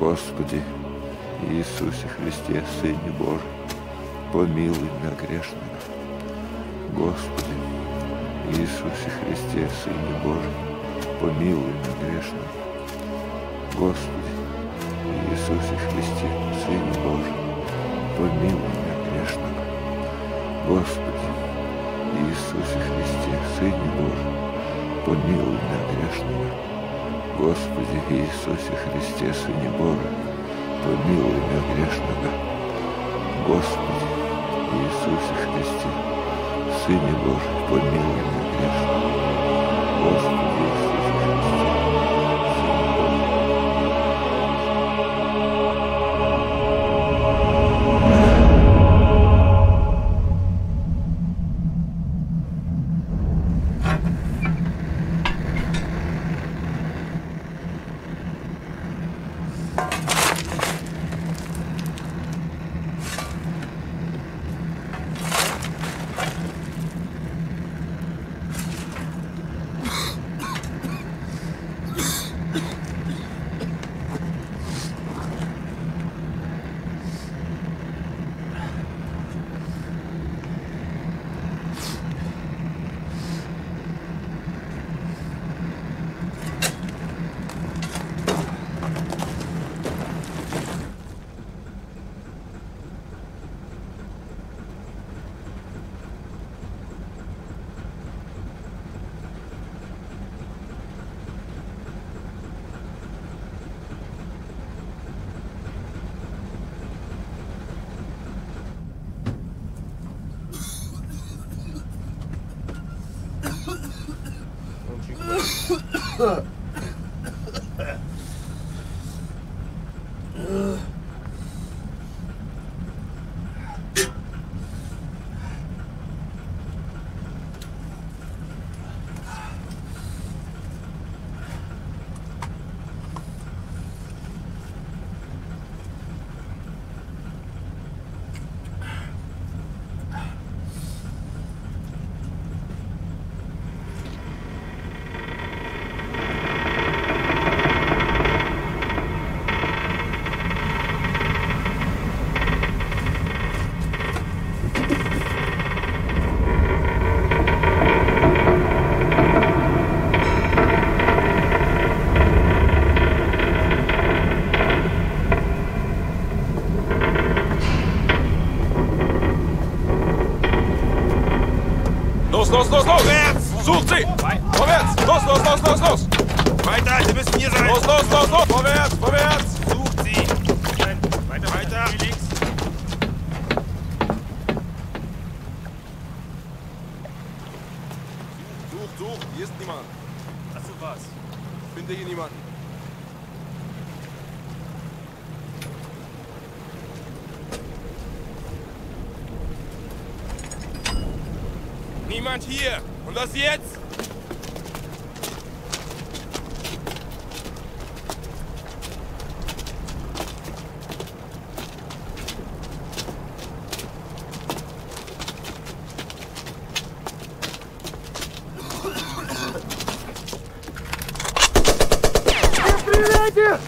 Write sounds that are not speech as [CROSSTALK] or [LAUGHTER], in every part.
Господи Иисусе Христе, Сыне Божий, помилуй меня грешного. Господи Иисусе Христе, Сыне Божий, помилуй меня грешного. Господи Иисусе Христе, Сыне Божий, помилуй меня грешного. Господи Иисусе Христе, Сыне Божий, помилуй меня грешного. Господи Иисусе Христе, Сыне Божий, помилуй меня грешного. Господи Иисусе Христе, Сыне Божий, помилуй меня грешного. Господи Иисусе Ugh. Und was jetzt? стреляйте!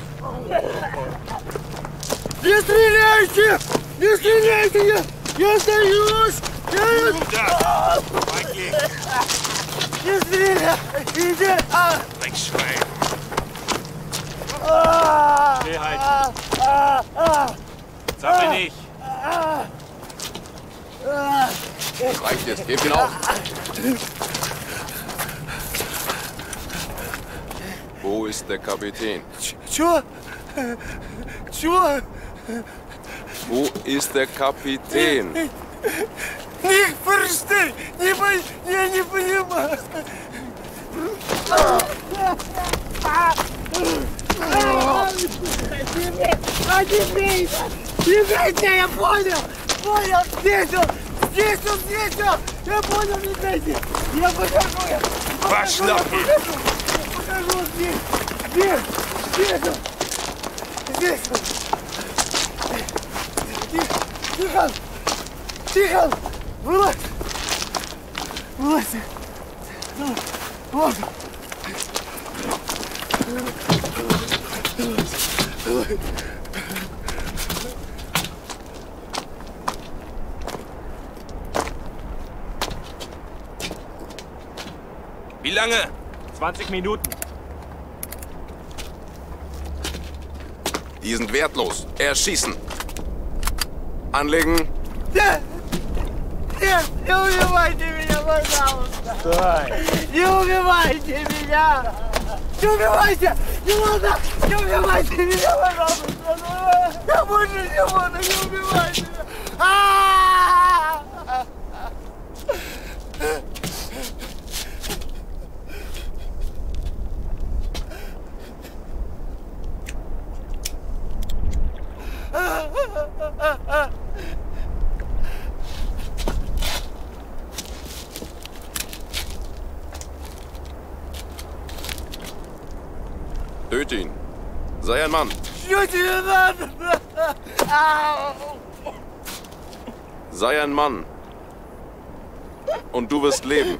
Не стреляйте! Не стреляйте! Я, я сдаюсь! Я... Runter! Feigling! Не стреляйте! А, Dreckschwein! а, Stillhalten! а, а, Zappel nicht! Reicht jetzt, gebt ihn auf! Wo ist der Kapitän? Чё? Чё? Wo ist der Kapitän? Не форштей! Не пон... Я не понимаю! Теперь! Теперь я понял! Понял! Здесь он! Здесь он! Здесь он! Я понял, не дайте! Я покажу! Я покажу! Я покажу! Я покажу! Вот Здесь! Здесь! Здесь он! Здесь он! Ти- Тихон! Тихон! Вылазь! Вылазь! Ну, Вот! Wie lange? 20 Minuten. Die sind wertlos. Erschießen. Anlegen. Нет, не убивайте меня, пожалуйста! Не убивайте меня! Не убивайте! Не надо! Не убивайте меня, пожалуйста! Я больше не буду, не убивайте меня! А-а-а! Sei ein Mann. Und du wirst leben.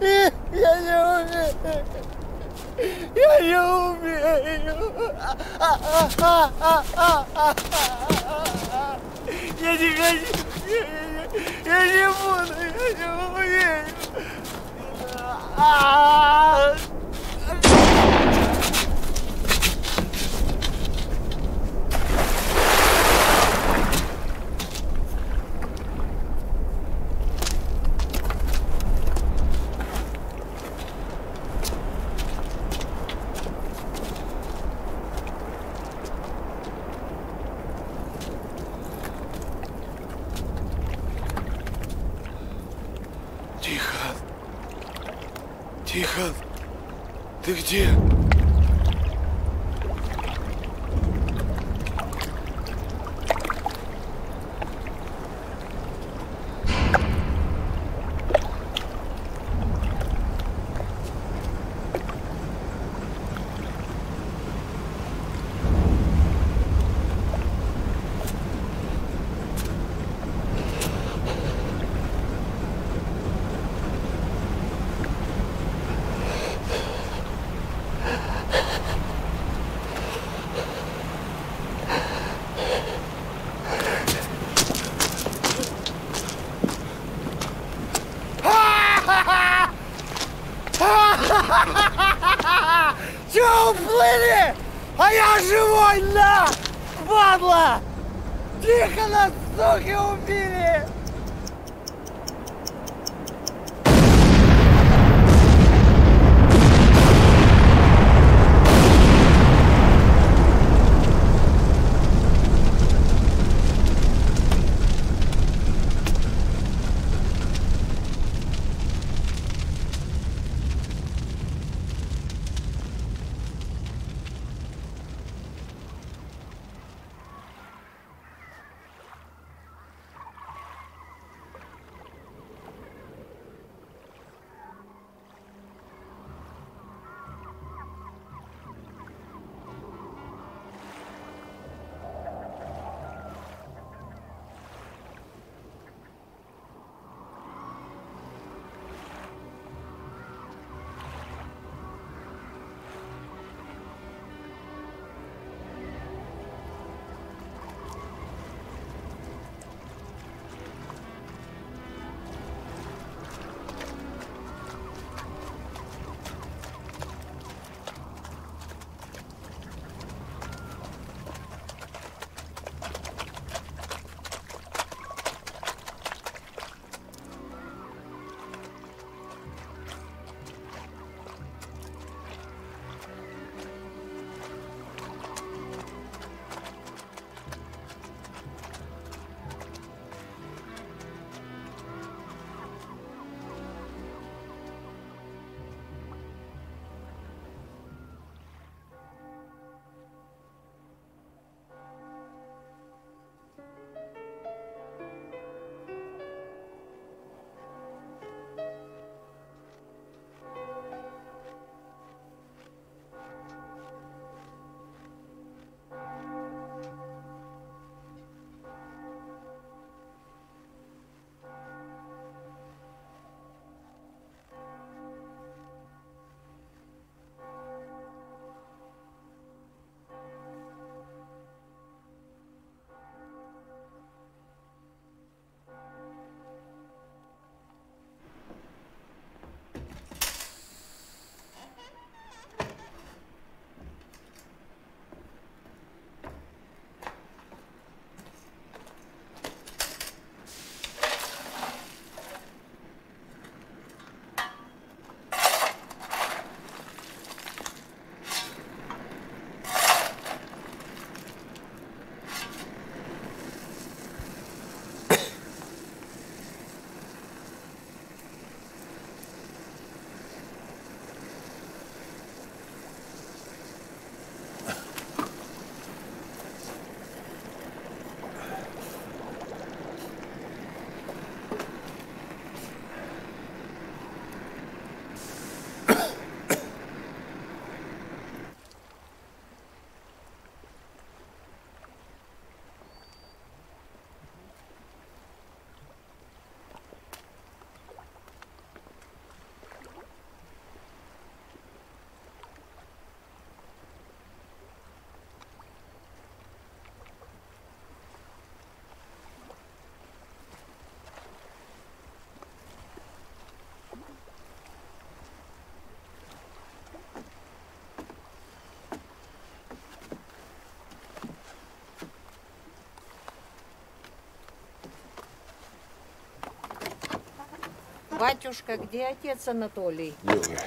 Батюшка, где отец Анатолий? Юля,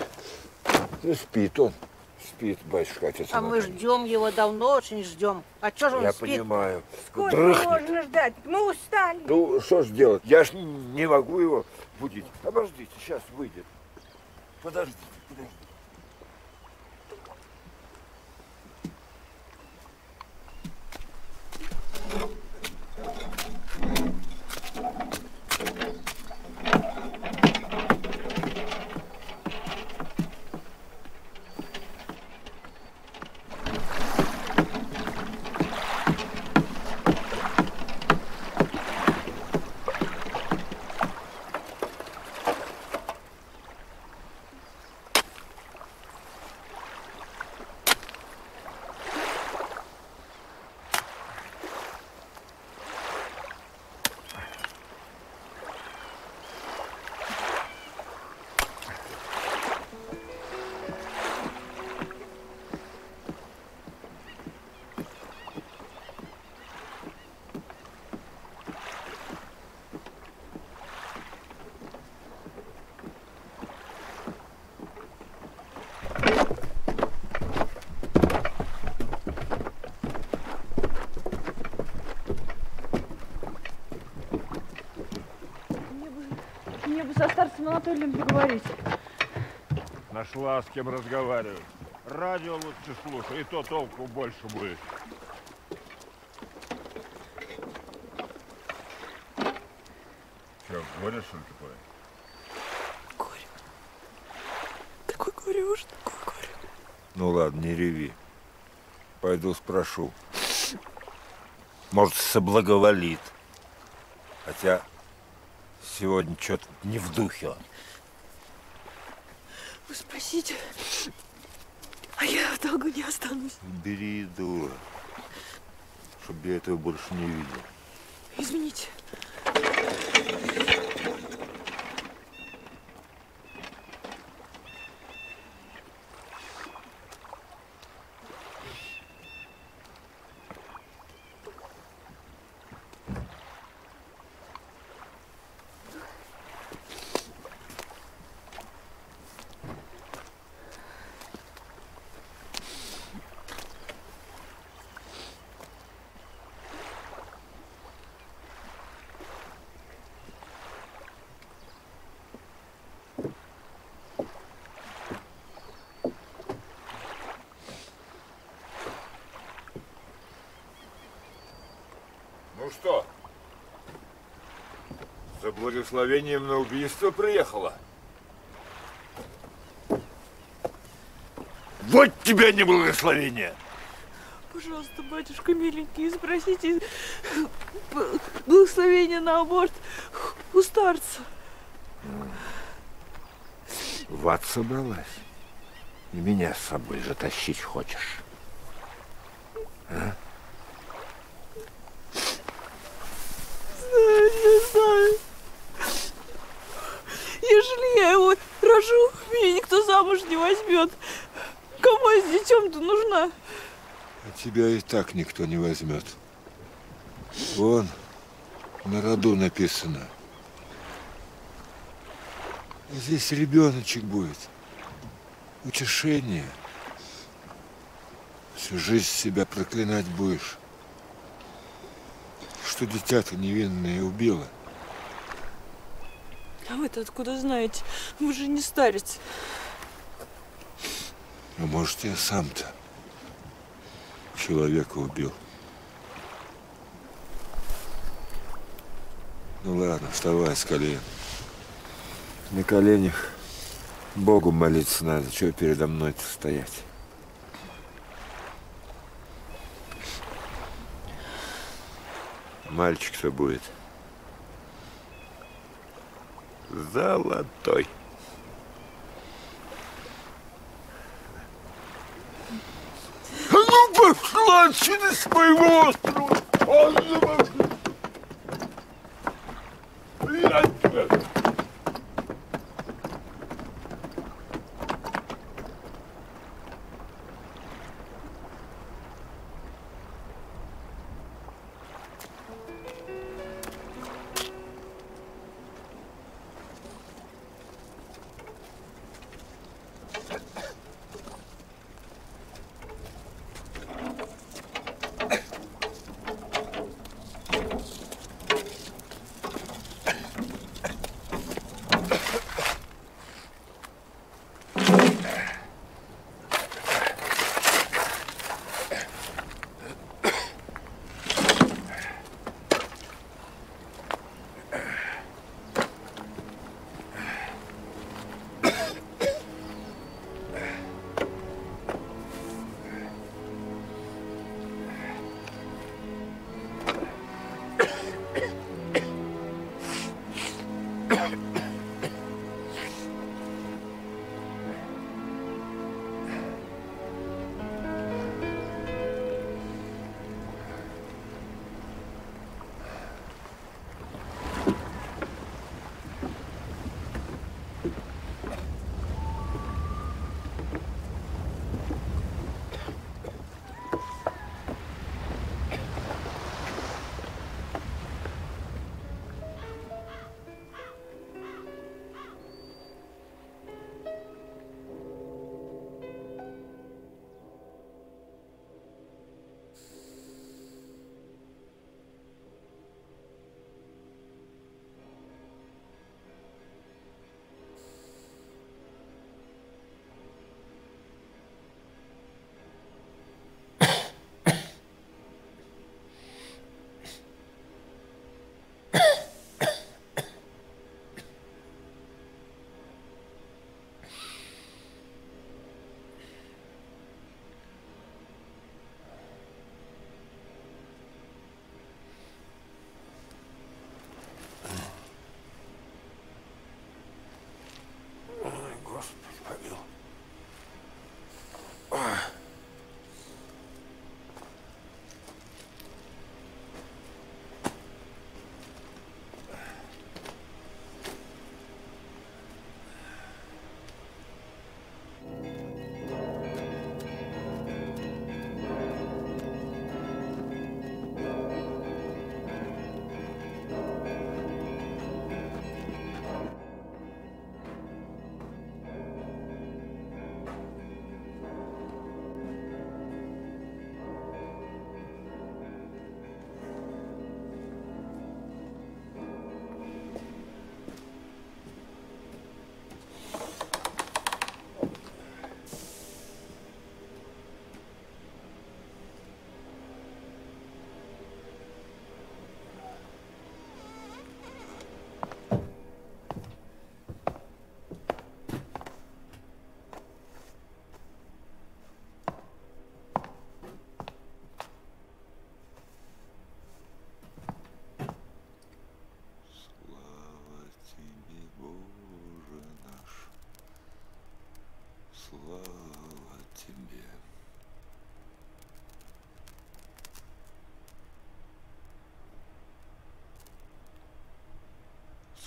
ну спит он. Спит, батюшка, отец А мы Анатолий. ждем его давно, очень ждем. А что же он Я спит? понимаю. Сколько Дрыхнет. можно ждать? Мы устали. Ну, что ж делать? Я ж не могу его будить. Обождите, сейчас выйдет. Подождите, подождите. Мне бы Анатолием поговорить. Нашла с кем разговаривать. Радио лучше слушай, и то толку больше будет. Че, горе, что ли, такое? Горе. Такой горе уж, такой горе. Ну ладно, не реви. Пойду спрошу. Может, соблаговолит. Хотя сегодня что-то не в духе он. Вы спросите, а я в долгу не останусь. Бери, дура. Чтобы я этого больше не видел. Извините. Ну что, за благословением на убийство приехала? Вот тебя не благословение! Пожалуйста, батюшка миленький, спросите б- благословения на аборт у старца. В ад собралась. И меня с собой затащить хочешь. Знаю, не знаю. Ежели я его рожу, меня никто замуж не возьмет. Кому я с детем-то нужна? А тебя и так никто не возьмет. Вон, на роду написано. Здесь ребеночек будет. Утешение. Всю жизнь себя проклинать будешь. Что дитя-то невинное убило. А вы-то откуда знаете? Вы же не старец. А может, я сам-то человека убил. Ну ладно, вставай с колен. На коленях Богу молиться надо. Чего передо мной-то стоять? Мальчик-то будет. Золотой. А ну пошла отсюда с моего острова! А ну пошла!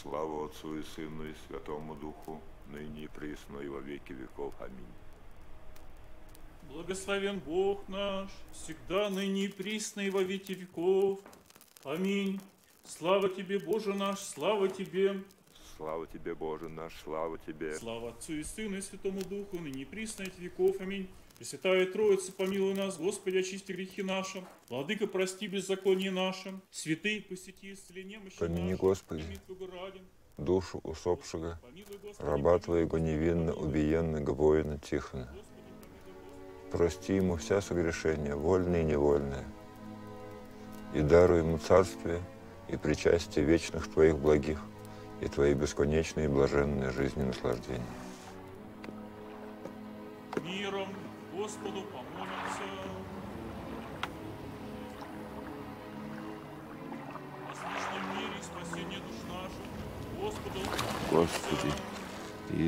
Слава Отцу и Сыну и Святому Духу, ныне и присно и во веки веков. Аминь. Благословен Бог наш, всегда ныне и присно и во веки веков. Аминь. Слава Тебе, Боже наш, слава Тебе. Слава Тебе, Боже наш, слава Тебе. Слава Отцу и Сыну и Святому Духу, ныне и присно и веков. Аминь. Пресвятая Троица, помилуй нас, Господи, очисти грехи наши. Владыка, прости беззаконие наши. Святые, посети исцеление немощи Помяни. Господи, душу усопшего, раба Твоего невинно убиенного воина Тихона. Прости ему вся согрешения, вольные и невольные, и даруй ему царствие и причастие вечных Твоих благих и Твои бесконечные и блаженные жизни наслаждения.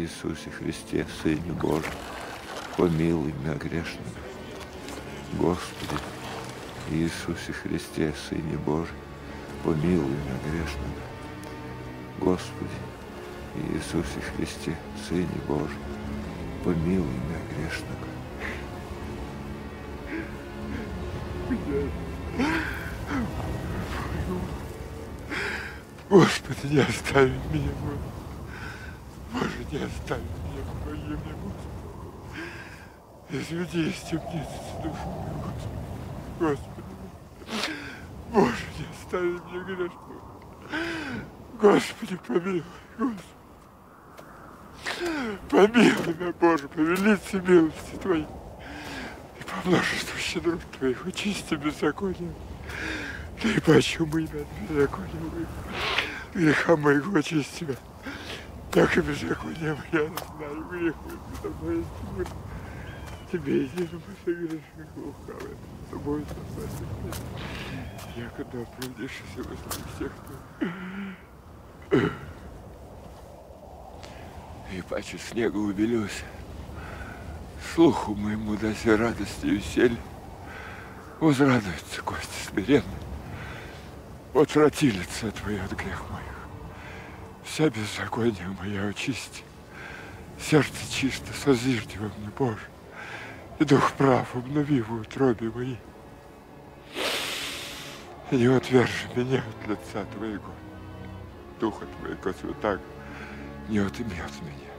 Иисусе Христе, Сыне Божий, помилуй меня грешного. Господи, Иисусе Христе, Сыне Божий, помилуй меня грешного. Господи, Иисусе Христе, Сыне Божий, помилуй меня грешного. Господи, не остави меня, Боже. Не остави меня, помоги мне, Господи. Изведи из темницы душу мою, Господи. Боже, не остави меня грешного. Господи, помилуй, Господи. Помилуй меня, Боже, по велице милости Твоей и по множеству щедрот Твоих очисти беззаконие. Да и почему имя моего, греха моего очисти меня. Так и беззаконие моя, знаю грех мой, предо мной есть мир. Тебе единому согрешных лукавым, с тобой спасать Якогда оправдившись возле всех твоих. И паче снега убелюсь, слуху моему даси радости и веселье. Возрадуется кости смиренные, отврати лице Твое от грех моих. Вся беззаконие моя очисти, сердце чисто созижди во мне, Боже, и дух прав обнови в утробе моей. И не отвержи меня от лица Твоего, Духа Твоего Святаго, не отымет меня.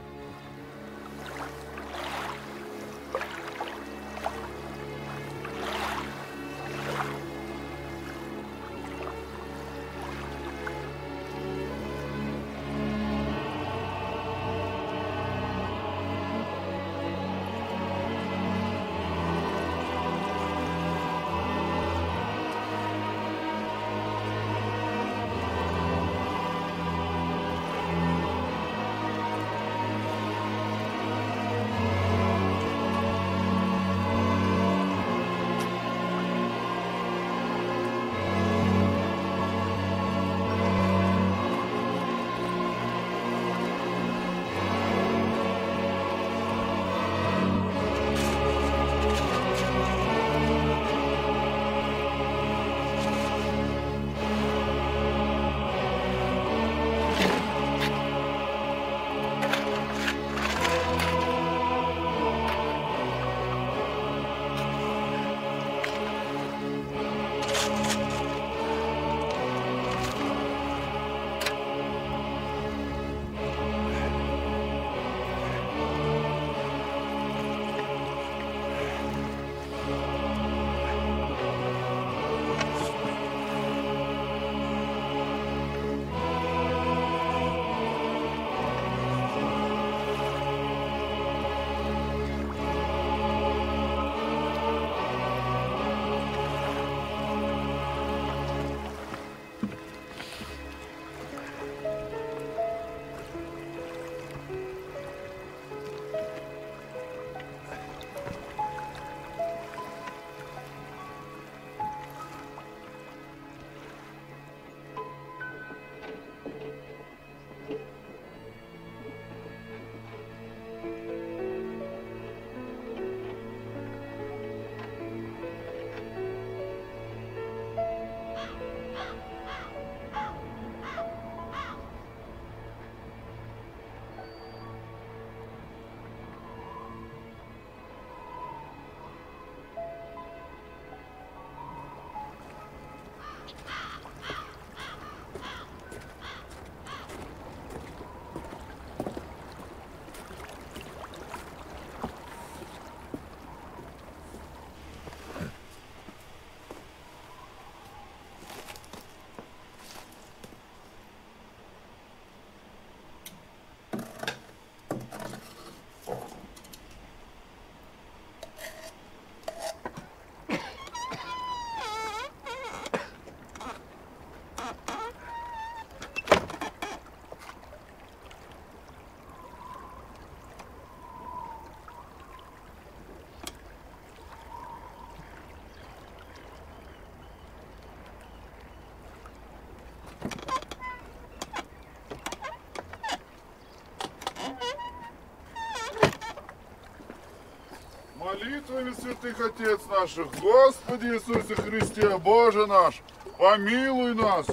Молитвами святых Отец наших, Господи Иисусе Христе, Боже наш, помилуй нас.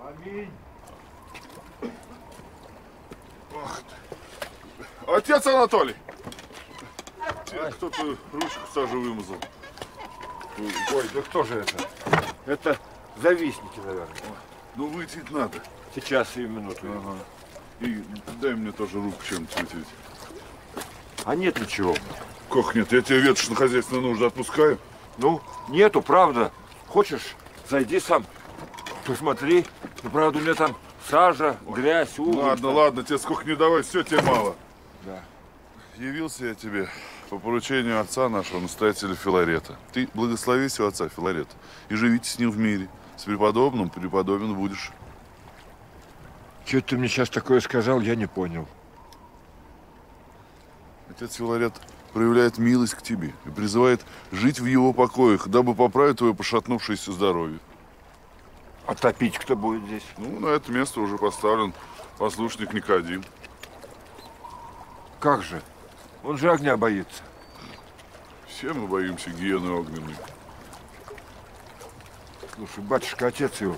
Аминь. Отец Анатолий! Тебе кто-то ручку сажу вымазал. Ой, да кто же это? Это завистники, наверное. Ну, вытереть надо. Сейчас, и минуту. Ага. И дай мне тоже руку чем-то вытереть. А нет ничего. Как нет? Я тебе ветошь на хозяйственную нужду отпускаю. Ну, нету, правда. Хочешь, зайди сам. Посмотри. Ну, правда, у меня там сажа, грязь, уголь. Ладно, там. ладно, тебе сколько не давай, все тебе мало. Да. Явился я тебе по поручению отца нашего, настоятеля Филарета. Ты благослови сего отца Филарета и живите с ним в мире. С преподобным преподобен будешь. Что ты мне сейчас такое сказал, я не понял. Отец Филарет проявляет милость к тебе и призывает жить в его покоях, дабы поправить твое пошатнувшееся здоровье. А топить кто будет здесь? Ну, на это место уже поставлен послушник Никодим. Как же? Он же огня боится. Все мы боимся гиены огненной. Слушай, батюшка, отец его,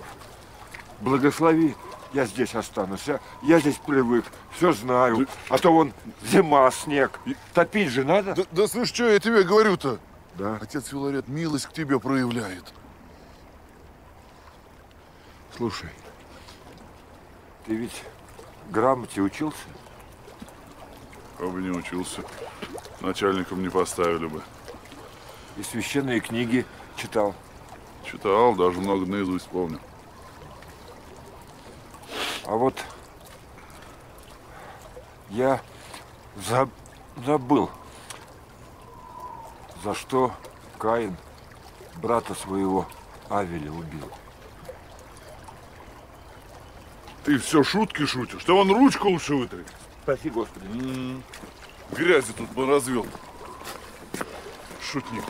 благослови, я здесь останусь. Я, я здесь привык, все знаю. А то вон зима, снег. Топить же надо? Да, да слышь, что я тебе говорю-то? Да. Отец Филарет милость к тебе проявляет. Слушай, ты ведь грамоте учился? Как бы не учился, начальником не поставили бы. И священные книги читал. Читал, даже много наизусть помню. А вот я за- забыл, за что Каин брата своего Авеля убил. Ты все шутки шутишь. Ты вон ручку лучше вытри. Спаси Господи. М, Грязи тут бы развел. Шутник.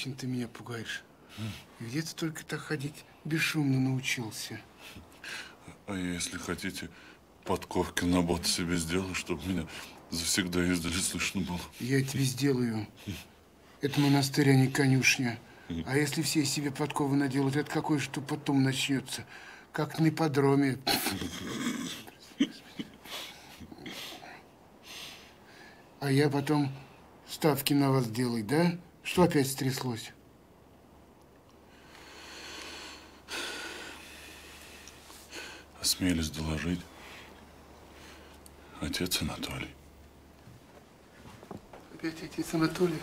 Вечно ты меня пугаешь. Где ты только так ходить бесшумно научился? А я, если хотите, подковки на бот себе сделаю, чтобы меня завсегда издали слышно было. Я тебе сделаю. Это монастырь, а не конюшня. А если все себе подковы наделают, это какое что потом начнется? Как на ипподроме. А я потом ставки на вас делать, да? Что опять стряслось? Осмелись доложить. Отец Анатолий. Опять отец Анатолий?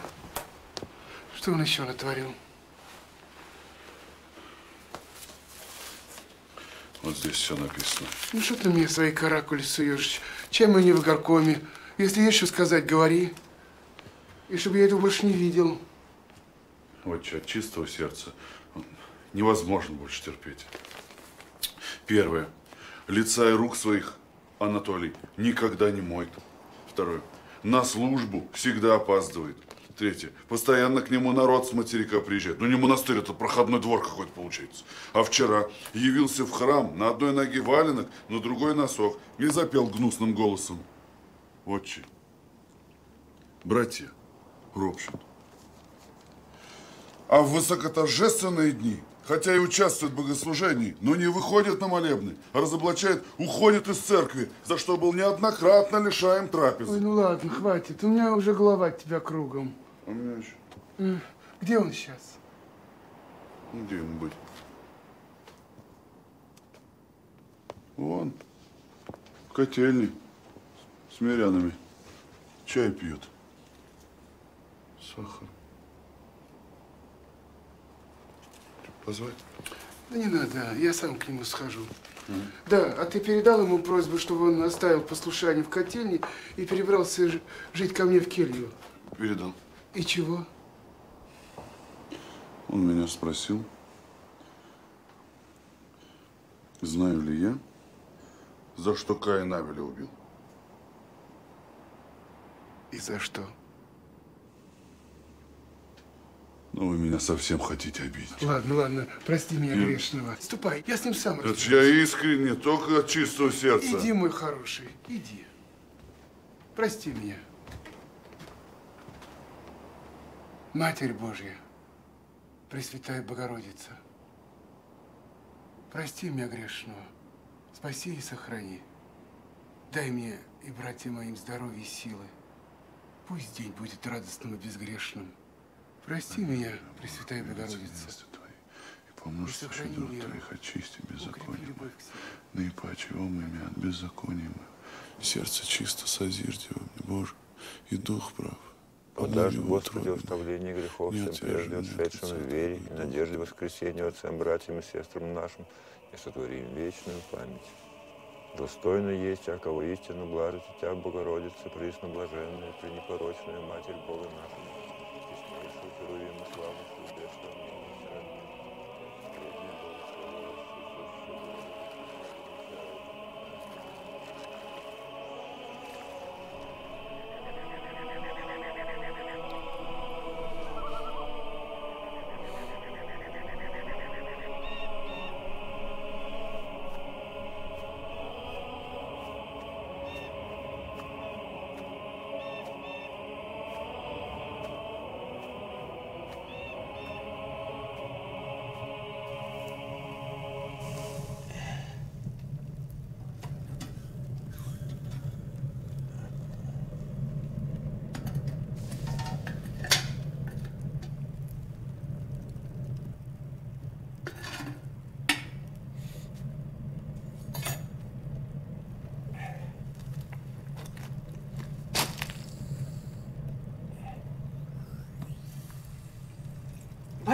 Что он еще натворил? Вот здесь все написано. Ну что ты мне свои каракули суешь? Чем мы не в горкоме? Если есть что сказать, говори. И чтобы я этого больше не видел. Вот что, от чистого сердца невозможно больше терпеть. Первое. Лица и рук своих Анатолий никогда не моет. Второе. На службу всегда опаздывает. Третье. Постоянно к нему народ с материка приезжает. Ну не монастырь, это проходной двор какой-то получается. А вчера явился в храм на одной ноге валенок, на другой носок и запел гнусным голосом. Отче, братья, ропщут. А в высокоторжественные дни, хотя и участвуют в богослужении, но не выходят на молебны, а разоблачают, уходят из церкви, за что был неоднократно лишаем трапезы. Ой, ну ладно, хватит. У меня уже голова от тебя кругом. А у меня еще. Где он сейчас? Где ему быть? Вон, в котельне с мирянами. Чай пьет. Сахар. Позвать? Да не надо, я сам к нему схожу. Да, а ты передал ему просьбу, чтобы он оставил послушание в котельне и перебрался жить ко мне в келью? Передал. И чего? Он меня спросил, знаю ли я, за что Каин Авеля убил. И за что? Ну, вы меня совсем хотите обидеть. Ладно, ладно, прости меня Я- грешного. Ступай, я с ним сам Это я искренне, только от чистого сердца. Иди, мой хороший, иди. Прости меня. Матерь Божья, Пресвятая Богородица, прости меня грешного, спаси и сохрани. Дай мне и братьям моим здоровья и силы. Пусть день будет радостным и безгрешным. Прости меня, Пресвятая Богородица. И помножь веру. твоих, очисти беззаконие мое. Наипаче омыми от беззакония моего. Сердце чисто созирьте во мне, Боже, и дух прав. Подашь, Господи, оставление грехов всем прежде отшедшим в вере и надежде воскресения Отцам, братьям и сестрам нашим, и сотворим вечную память. Достойно есть, а кого истинно блажит Тебя, Богородица, присно блаженная, пренепорочная Матерь Бога нашего, Williams.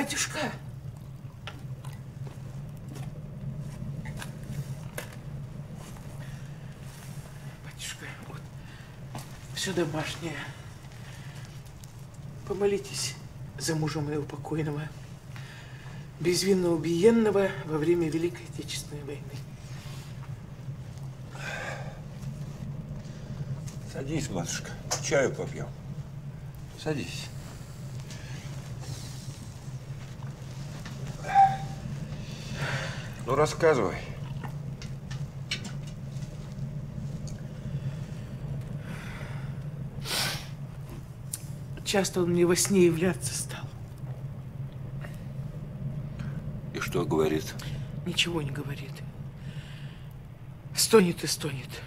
Батюшка! Батюшка, вот все домашнее. Помолитесь за мужа моего покойного, безвинно убиенного во время Великой Отечественной войны. Садись, матушка, чаю попьем. Садись. Ну, рассказывай. Часто он мне во сне являться стал. И что говорит? Ничего не говорит. Стонет и стонет.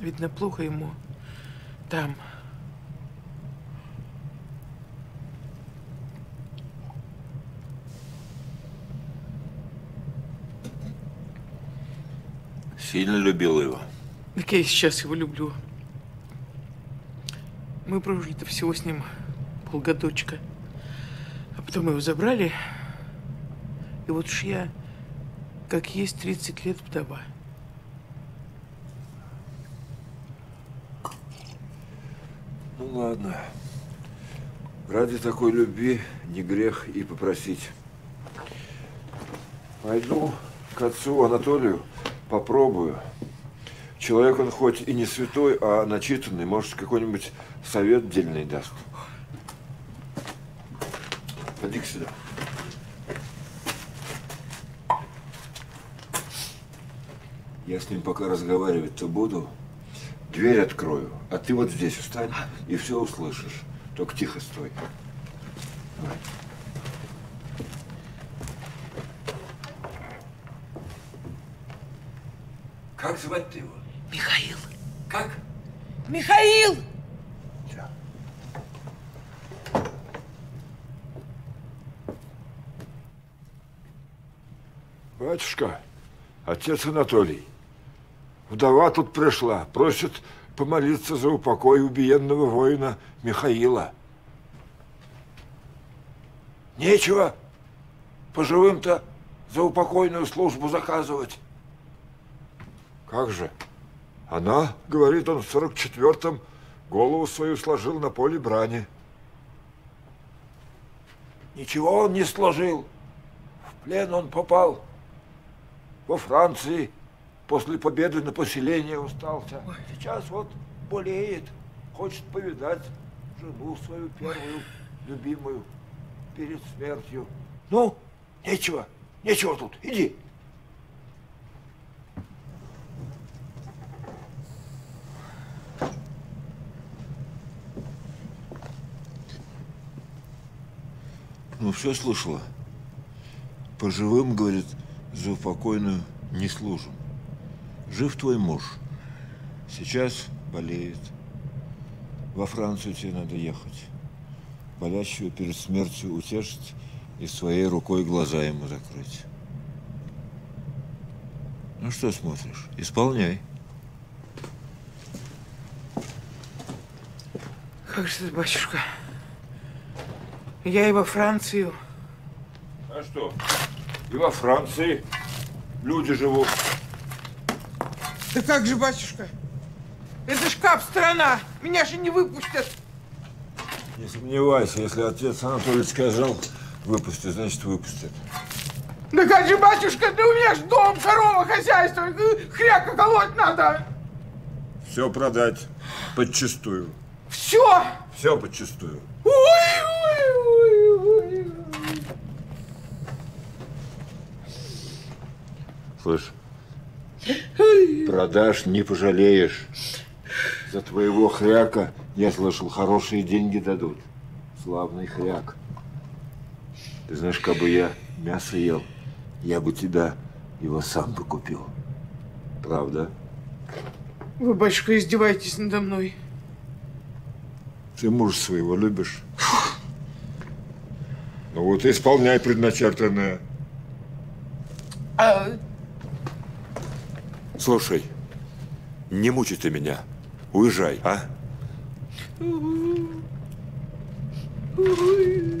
Видно, плохо ему там. Сильно любил его. Так я и сейчас его люблю. Мы прожили-то всего с ним полгодочка. А потом его забрали. И вот уж я, как есть, 30 лет вдова. Ну ладно. Ради такой любви не грех и попросить. Пойду к отцу Анатолию, попробую. Человек он хоть и не святой, а начитанный. Может, какой-нибудь совет дельный даст. Поди-ка сюда. Я с ним пока разговаривать-то буду. Дверь открою, а ты вот здесь встань и все услышишь. Только тихо стой. Давай. Как звать-то его? Михаил. Как? Михаил! Батюшка, отец Анатолий, вдова тут пришла, просит помолиться за упокой убиенного воина Михаила. Нечего по живым-то за упокойную службу заказывать. Как же? Она, говорит он, в сорок четвертом голову свою сложил на поле брани. Ничего он не сложил. В плен он попал. Во Франции после победы на поселение устался. Сейчас вот болеет, хочет повидать жену свою первую, любимую, перед смертью. Ну, нечего, нечего тут, иди. Ну, все слышала. По живым, говорит, за упокойную не служим. Жив твой муж. Сейчас болеет. Во Францию тебе надо ехать. Болящего перед смертью утешить и своей рукой глаза ему закрыть. Ну что смотришь? Исполняй. Как же ты, батюшка? Я и во Францию. А что? И во Франции люди живут. Да как же, батюшка? Это ж кап страна. Меня же не выпустят. Не сомневайся, если отец Анатолий сказал, выпустят, значит выпустят. Да как же, батюшка, да у меня ж дом, корова, хозяйство. Хряка колоть надо. Все продать подчистую. Все. Все подчистую. Ой, ой, ой, ой. Слышь, продашь, не пожалеешь. За твоего хряка, я слышал, хорошие деньги дадут. Славный хряк. Ты знаешь, как бы я мясо ел, я бы тебя его сам бы купил. Правда? Вы, батюшка, издеваетесь надо мной. Ты мужа своего любишь? Ну вот исполняй предначертанное. А, Слушай, не мучай ты меня. Уезжай, а? Господи,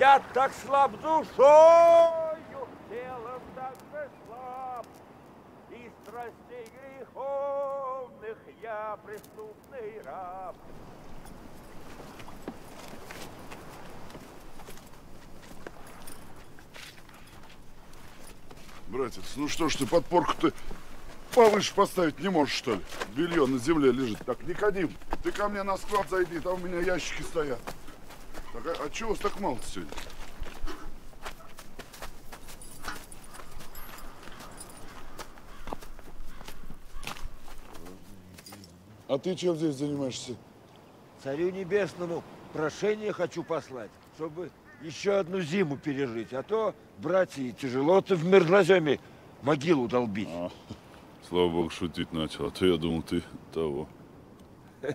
Я так слаб душою, телом так же слаб, И страстей греховных я преступный раб. Братец, ну что ж ты подпорку ты повыше поставить не можешь, что ли? Белье на земле лежит. Так, Никодим, ты ко мне на склад зайди, там у меня ящики стоят. А, а чего вас так мало сегодня? А ты чем здесь занимаешься? Царю Небесному прошение хочу послать, чтобы еще одну зиму пережить, а то, братья, тяжело ты в мерзлоземе могилу долбить. Слава богу, шутить начал, а то я думал, ты того. [LAUGHS]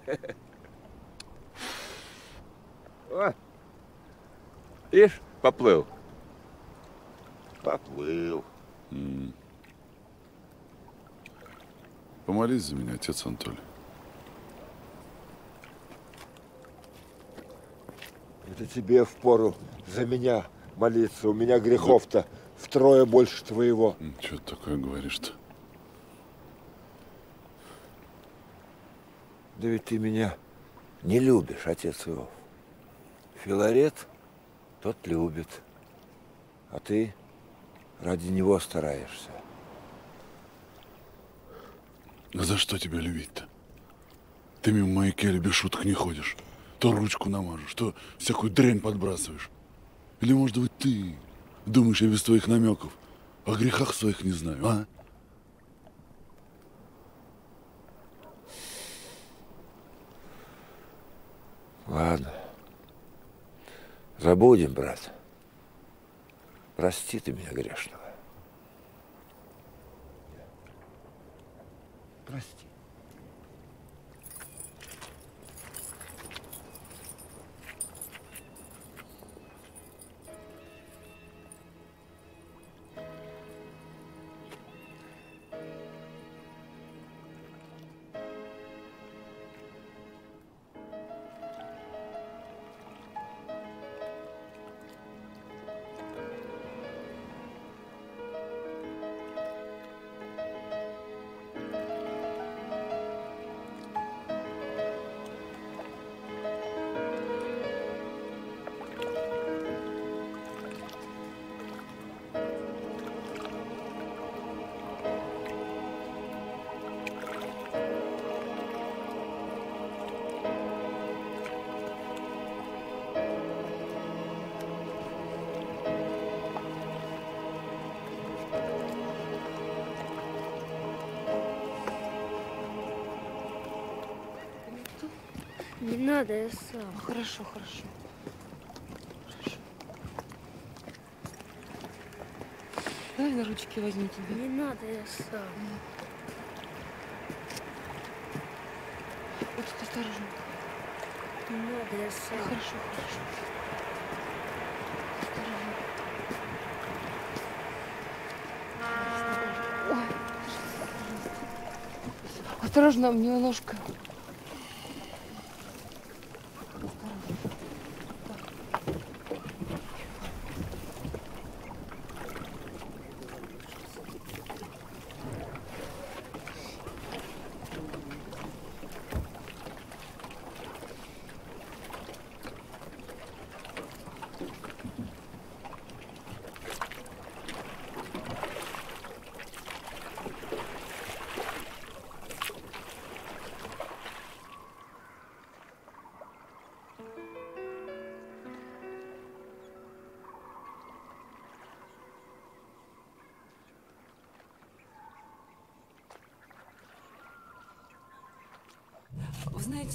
О, Ишь, поплыл. Поплыл. М. Помолись за меня, отец Анатолий. Это тебе впору за меня молиться. У меня грехов-то втрое больше твоего. Что ты такое говоришь-то? Да ведь ты меня не любишь, отец Иов. Филарет тот любит, а ты ради него стараешься. А за что тебя любить-то? Ты мимо моей кели без шуток не ходишь. То ручку намажешь, то всякую дрянь подбрасываешь. Или, может быть, ты думаешь, я без твоих намеков о грехах своих не знаю, а? Ладно. Забудем, брат. Прости ты меня грешного. Прости. Надо, я сам. Хорошо, хорошо. Давай на ручки возьми тебя. Не надо, я сам. Вот тут осторожно. Не надо, я сам. Хорошо, хорошо. Ой. Осторожно, у меня ножка.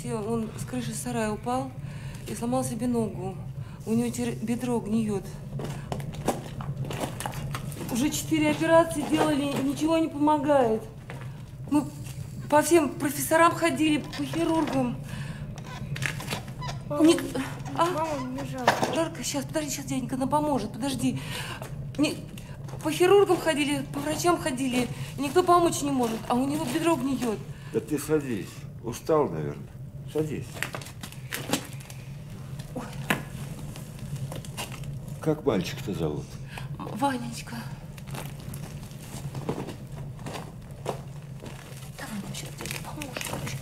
Знаете, он с крыши сарая упал и сломал себе ногу. У него теперь бедро гниет. Уже четыре операции делали, ничего не помогает. Мы по всем профессорам ходили, по хирургам. Ник- А? Мама, мне жалко. Жарко, сейчас, подожди, сейчас дяденька нам поможет, подожди. Не- По хирургам ходили, по врачам ходили, и никто помочь не может, а у него бедро гниет. Да ты садись. Устал, наверное. Садись. Как мальчик-то зовут? Ванечка. Давай, ну сейчас тебе поможет. короче.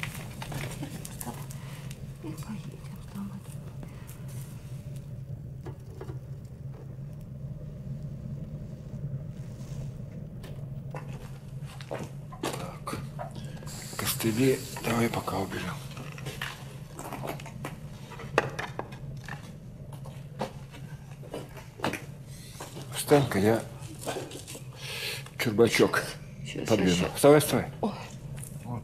И поедем там. Костыли давай пока уберем. Встань-ка, я чурбачок Щас, подвину. щас. Вставай, вставай. Вот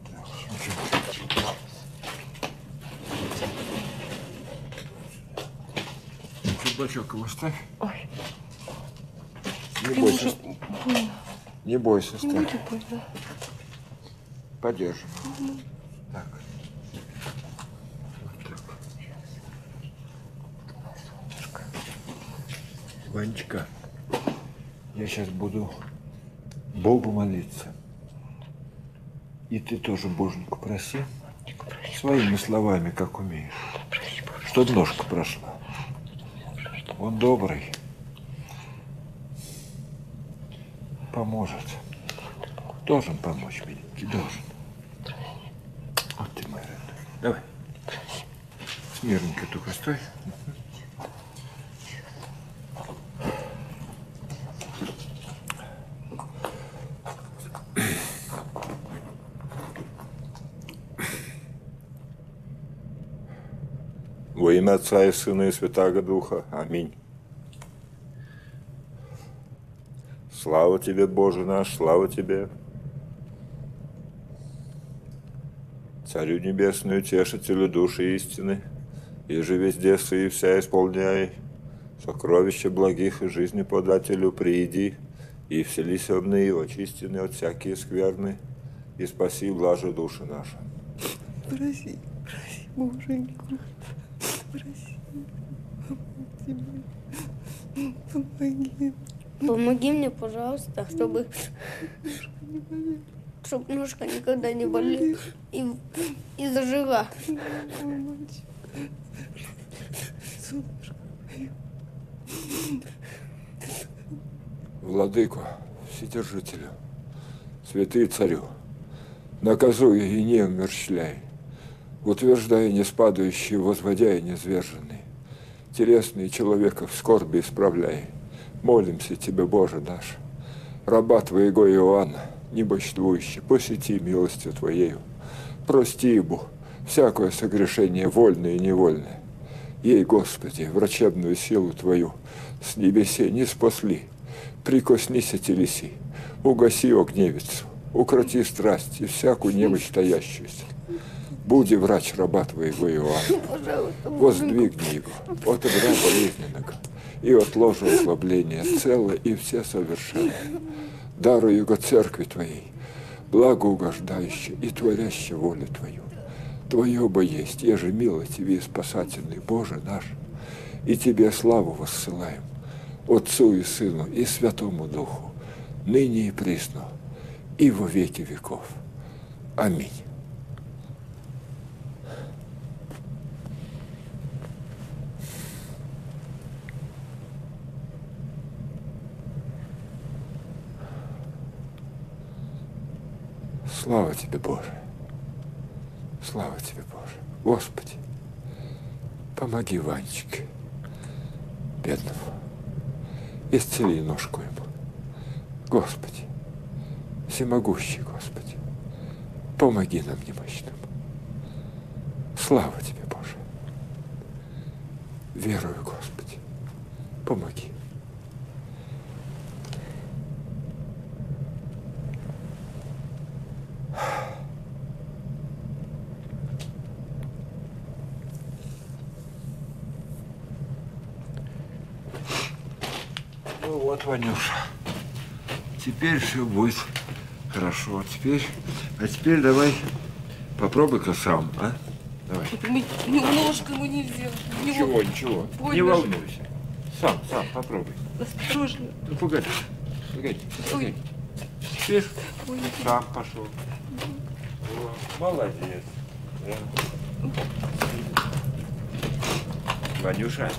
так. его ставь. Ой. Не Ты бойся. уже- больно. Не бойся, Не ставь. будет больно. Подержим. Мгм. Так. Ванечка, я сейчас буду Богу молиться. И ты тоже Боженьку проси. Своими словами, как умеешь. Чтоб ножка прошла. Он добрый. Поможет. Должен помочь, миленький, должен. Вот ты моя родная. Давай. Смирненько только стой. Имя Отца и Сына и Святаго Духа. Аминь. Слава Тебе, Боже наш, слава Тебе. Царю Небесную, Тешителю души истины, и же везде и вся исполняй, сокровища благих и жизни подателю прииди, и вселись обные, очистины от всякие скверны, и спаси блаже души наши. Проси, проси, Боженьку. Проси. Помоги. Помоги мне, пожалуйста, чтобы, чтобы ножка никогда не болела и, и зажила. Владыку, Вседержителю, святый царю, наказуя и не умерщвляй, утверждая неспадающие, возводя и низверженные, телесные человека в скорби исправляй. Молимся Тебе, Боже наш, раба Твоего Иоанна, небощствующий, посети милостью Твоею, прости ему всякое согрешение вольное и невольное. Ей, Господи, врачебную силу Твою с небесе не спасли, прикоснися телеси, угаси огневицу, укроти страсть и всякую немощь таящуюся. Буди врач раба Твоего Иоанна, Пожалуйста, воздвигни его от игра болезненного и от ложа ослабления цело и все совершенно. Даруй его церкви Твоей, благоугождающей и творящей волю Твою. Твое бы есть, еже мило Тебе, спасательный Боже наш, и Тебе славу воссылаем, Отцу и Сыну и Святому Духу, ныне и присно, и во веки веков. Аминь. Слава Тебе, Боже. Слава Тебе, Боже. Господи, помоги Ванечке, бедному. Исцели ножку ему. Господи, всемогущий Господи, помоги нам немощным. Слава Тебе, Боже. Верую, Господи, помоги. Ну вот, Ванюша, теперь все будет хорошо. Теперь, а теперь давай попробуй-ка сам, а? Давай. Немножко ему нельзя. У него Ничего, ничего, не больно же. волнуйся. Сам, сам попробуй. Осторожно. Ну, погоди, погоди, погоди. Теперь сам пошел. О, молодец. Да. Ванюша,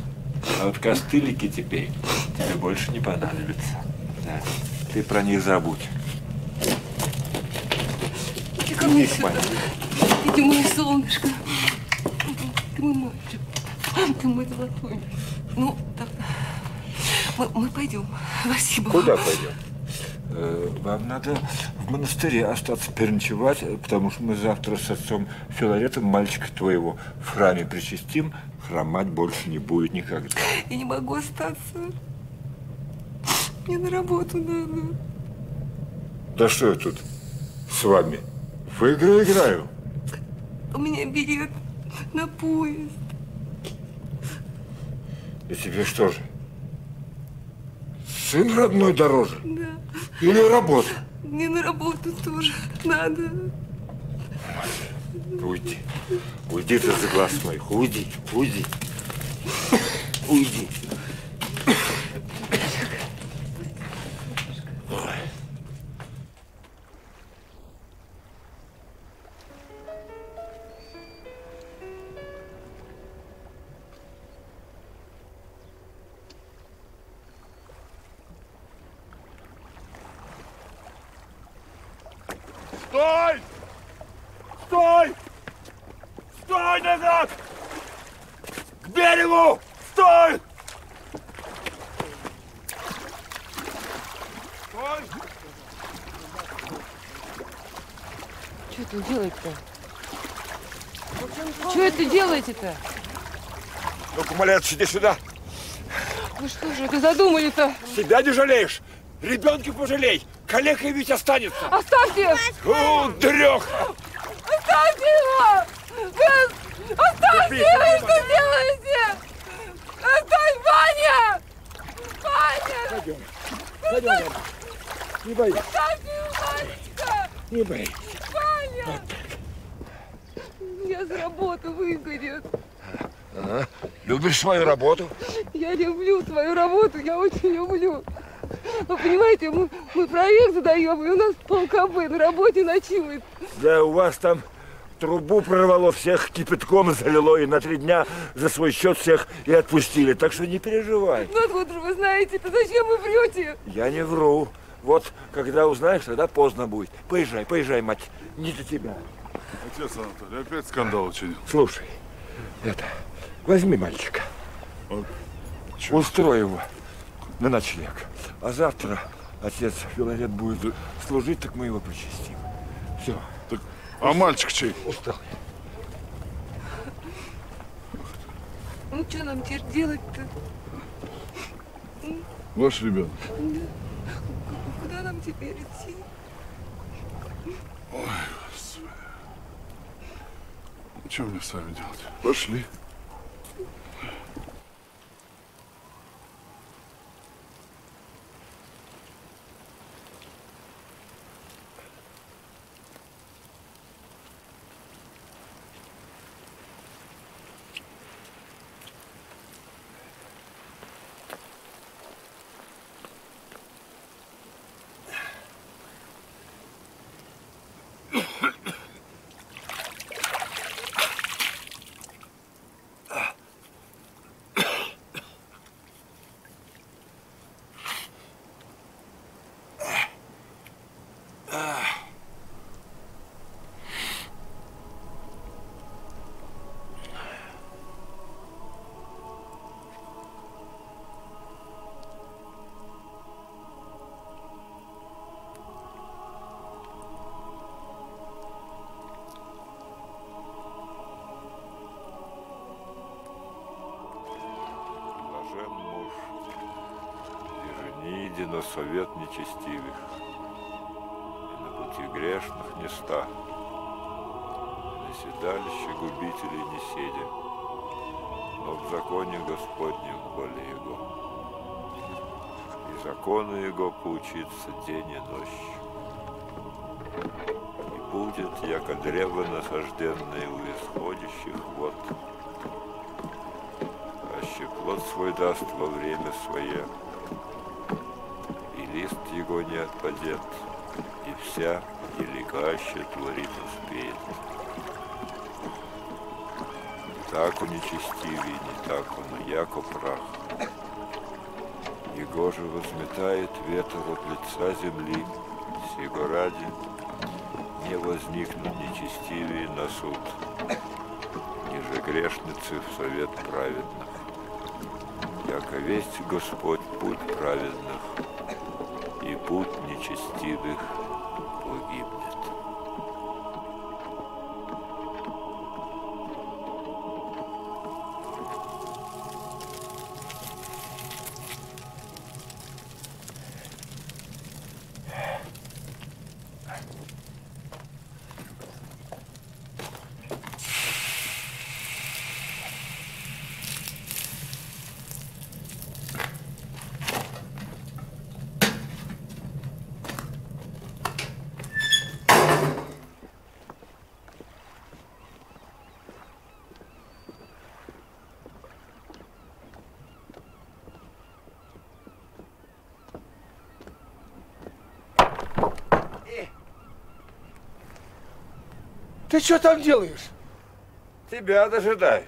а вот костылики теперь тебе больше не понадобятся. Да. Ты про них забудь. К сюда. Иди, мое солнышко. Ты мой мальчик. Ты мой золотой. Ну, так, мы, мы пойдем. Спасибо. Куда пойдем? Э, Вам надо в монастыре остаться переночевать, э, потому что мы завтра с отцом Филаретом мальчика твоего в храме причастим, хромать больше не будет никогда. Я не могу остаться. Мне на работу надо. Да что я тут с вами? В игры играю. У меня билет на поезд. И тебе что же? Сын родной дороже? Да. Или работа? Мне на работу тоже надо. Уйди. Уйди ты за глаз моих. Уйди. Уйди. Уйди. Ну-ка, малец, иди сюда. Вы что же это задумали-то? Себя не жалеешь? Ребенка пожалей. Калека ведь останется. Оставьте! Фу, дрёх! Оставьте его! Вы... Оставьте его! Вы что делаете? Оставь, Ваня! Ваня! Пойдем. Пойдем, Не бойся. Оставьте его, Ванечка! Не бойся. Ваня! Я с работы выгонят. А? Любишь свою работу? Я люблю свою работу, я очень люблю. Вы понимаете, мы, мы проект задаем, и у нас полкб на работе ночует. Да у вас там трубу прорвало, всех кипятком залило, и на три дня за свой счет всех и отпустили. Так что не переживай. Ну откуда же вы знаете, то зачем вы врете? Я не вру. Вот, когда узнаешь, тогда поздно будет. Поезжай, поезжай, мать. Не для тебя. Отец Анатолий, опять скандал учинил. Слушай, это, возьми мальчика. Устрой его на ночлег. А завтра отец Филарет будет служить, так мы его причастим. Все. Так, а мальчик чей? Устал. Ну что нам теперь делать-то? Ваш ребенок. Куда нам теперь идти? Ой, Господи. Что мне с вами делать? Пошли. Совет нечестивых, и на пути грешных не ста, и на седалище губителей не седя, но в законе Господнем воле Его, и законы Его поучиться день и ночь. И будет, яко древо насажденное у исходящих вод, аще плод свой даст во время свое, лист его не отпадет, и вся деликаще творит успеет. Так он нечестивый, не так он, яко прах. Его же возметает ветер от лица земли, сего ради не возникнут нечестивые на суд, ниже грешницы в совет праведных. Яко весть Господь путь праведных, и путь нечестивых погибнет. Ты что там делаешь? Тебя дожидаюсь.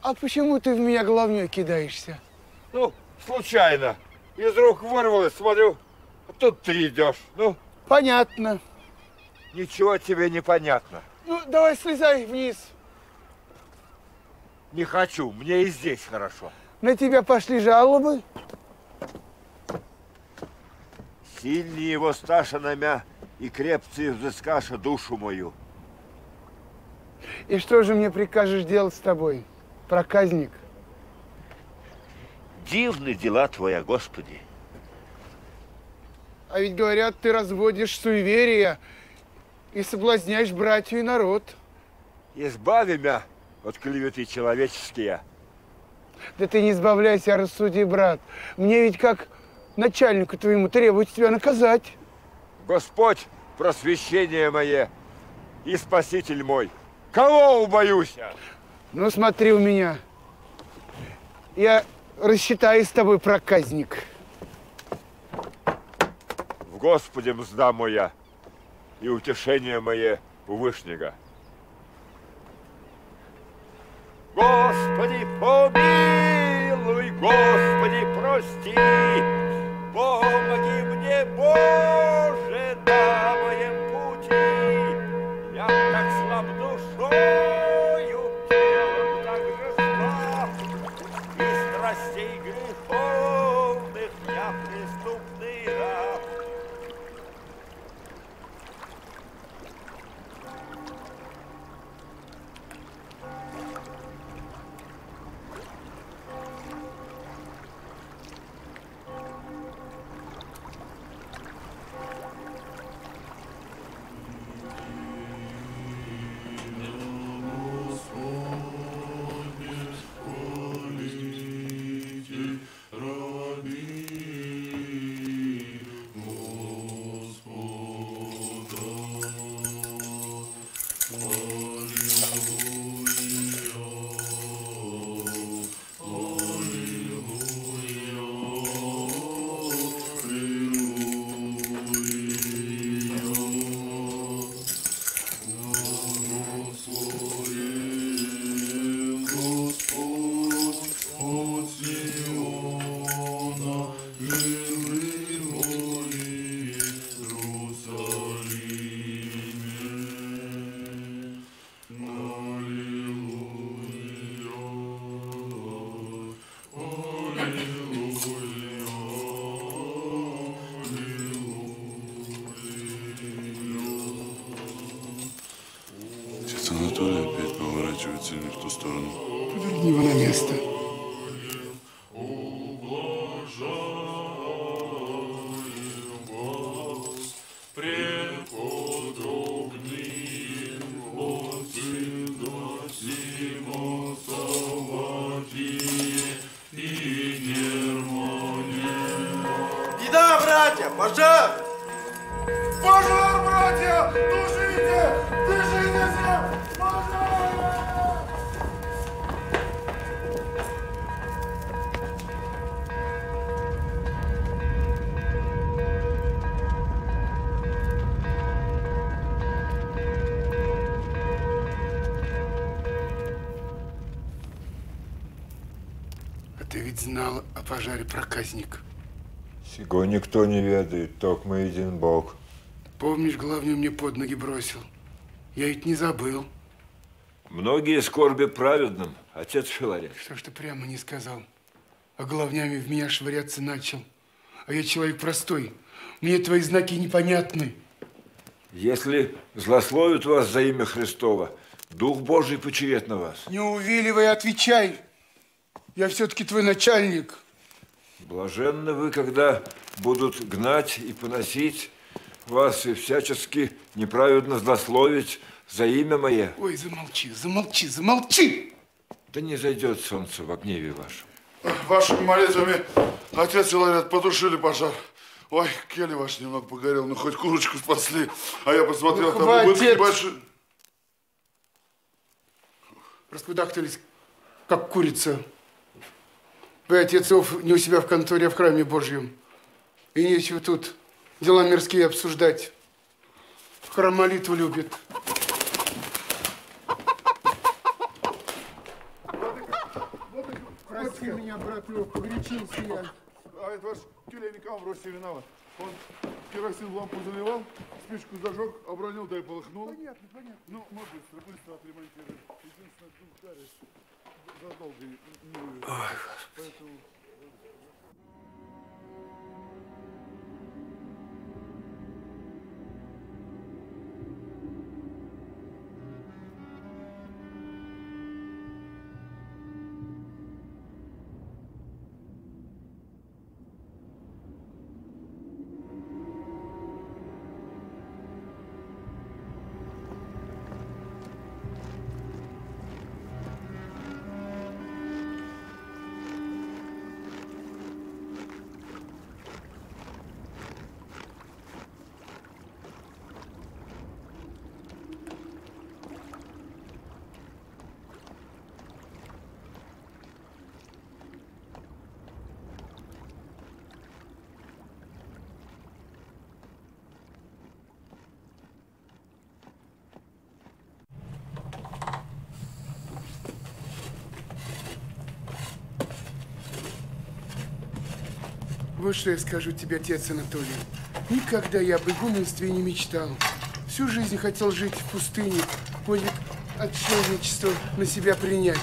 А почему ты в меня головней кидаешься? Ну, случайно. Из рук вырвалось, смотрю, а тут ты идешь. Ну, Понятно. ничего тебе не понятно. Ну, давай слезай вниз. Не хочу, мне и здесь хорошо. На тебя пошли жалобы. Сильнее его сташа намя и крепче взыскаша душу мою. И что же мне прикажешь делать с тобой, проказник? Дивны дела твоя, Господи. А ведь говорят, ты разводишь суеверия и соблазняешь братью и народ. Избави меня от клеветы человеческие. Да ты не избавляйся, а рассуди, брат. Мне ведь как начальнику твоему требуется тебя наказать. Господь, просвещение мое и спаситель мой. Кого убоюсь? Ну, смотри у меня. Я рассчитаюсь с тобой, проказник. В Господе мзда моя и утешение мое у Вышнего. Господи, помилуй, Господи, прости, помоги мне, Боже, на моем пути. Я так слаб душою, братья, Сего никто не ведает, только мы един Бог. Помнишь, главную мне под ноги бросил? Я ведь не забыл. Многие скорби праведным, отец Филарет. Что ж ты прямо не сказал? А главнями в меня швыряться начал. А я человек простой. Мне твои знаки непонятны. Если злословят вас за имя Христова, Дух Божий почиет на вас. Не увиливай, отвечай. Я все-таки твой начальник. Блаженны вы, когда будут гнать и поносить вас и всячески неправедно злословить за имя мое. Ой, замолчи, замолчи, замолчи! Да не зайдет солнце в гневе вашем. Вашими молитвами, отец и Ларет, потушили пожар. Ой, келли ваш немного погорел, ну хоть курочку спасли. А я посмотрел, Ну, там убытки хватит. большие. Раскудахтались, как курица. Вы, отецов, не у себя в конторе, а в храме Божьем. И нечего тут дела мирские обсуждать. Храм молитву любит. Прости меня, брат Лёв, погорячился я. А это ваш тюленик Амвросий виноват. Он керосин в лампу заливал, спичку зажег, обронил, да и полыхнул. Понятно, понятно. Ну, мы быстро, быстро отремонтируем. Единственное, духарь задолго не не вывез. Поэтому... Вот что я скажу тебе, отец Анатолий. Никогда я об игуменстве не мечтал. Всю жизнь хотел жить в пустыне, подвиг отшельничества на себя принять.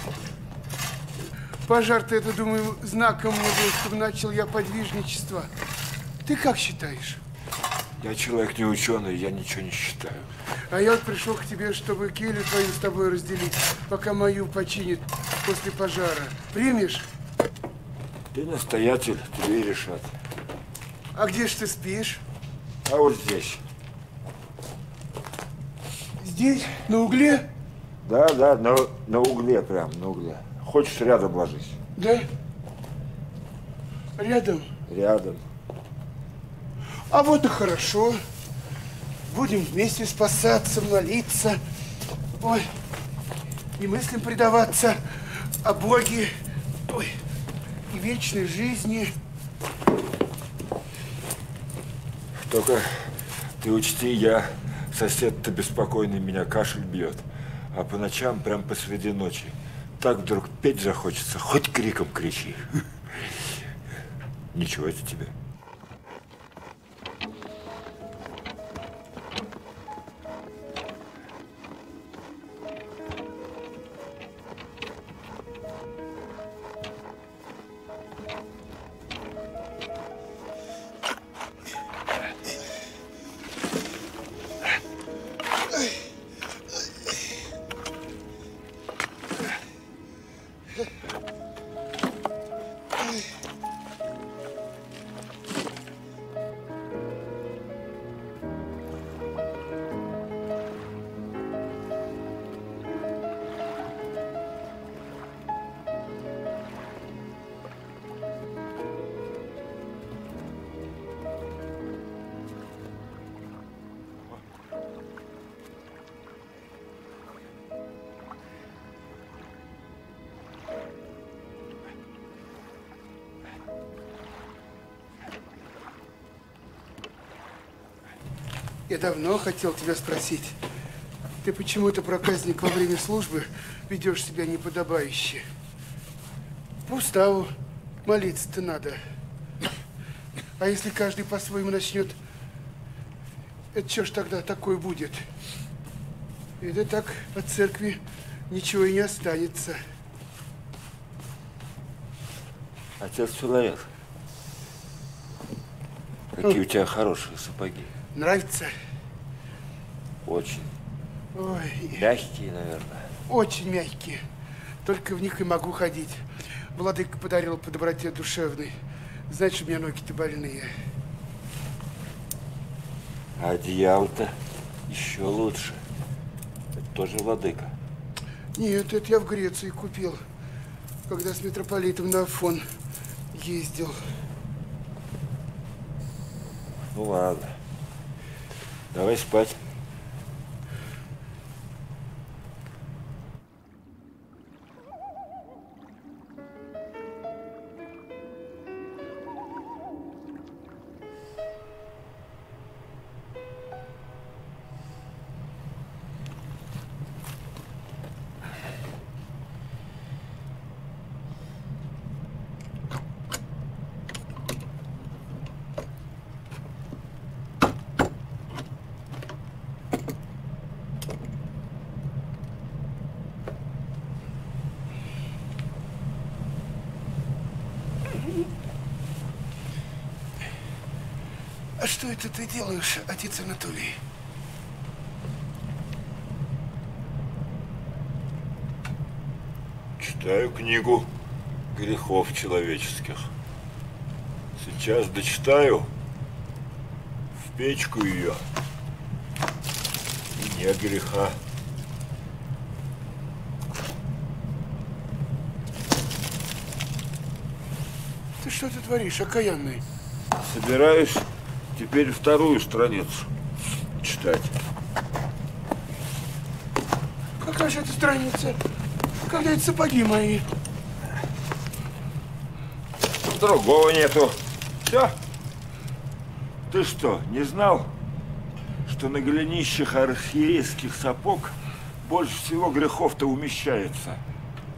Пожар-то это, думаю, знаком мне был, чтобы начал я подвижничество. Ты как считаешь? Я человек не ученый, я ничего не считаю. А я вот пришел к тебе, чтобы келью твою с тобой разделить, пока мою починит после пожара. Примешь? Ты настоятель, тебе и решат. А где ж ты спишь? А вот здесь. Здесь? На угле? Да, да, на, на угле прям, на угле. Хочешь, рядом ложись. Да? Рядом? Рядом. А вот и хорошо. Будем вместе спасаться, молиться. Ой, и мыслям предаваться о Боге. Ой, вечной жизни. Только ты учти, я сосед-то беспокойный, меня кашель бьет. А по ночам, прям посреди ночи, так вдруг петь захочется, хоть криком кричи. Ничего это тебе. Давно хотел тебя спросить. Ты почему-то, проказник, во время службы ведешь себя неподобающе. По уставу молиться-то надо. А если каждый по-своему начнет, это что ж тогда такое будет? Это так от церкви ничего и не останется. Отец человек. Какие у тебя хорошие сапоги. Нравится? Очень. Ой, Мягкие, наверное. очень мягкие. Только в них и могу ходить. Владыка подарил по доброте душевной. Знаешь, у меня ноги-то больные. А одеяло-то еще лучше. Это тоже владыка. Нет, это я в Греции купил, когда с митрополитом на Афон ездил. Ну ладно. Давай спать. Что это ты делаешь, отец Анатолий? Читаю книгу грехов человеческих. Сейчас дочитаю, в печку ее. И нет греха. Ты что ты творишь, окаянный? Собираюсь теперь вторую страницу читать. Какая же это страница? Когда это сапоги мои? Другого нету. Все. Ты что, не знал, что на голенищах архиерейских сапог больше всего грехов-то умещается?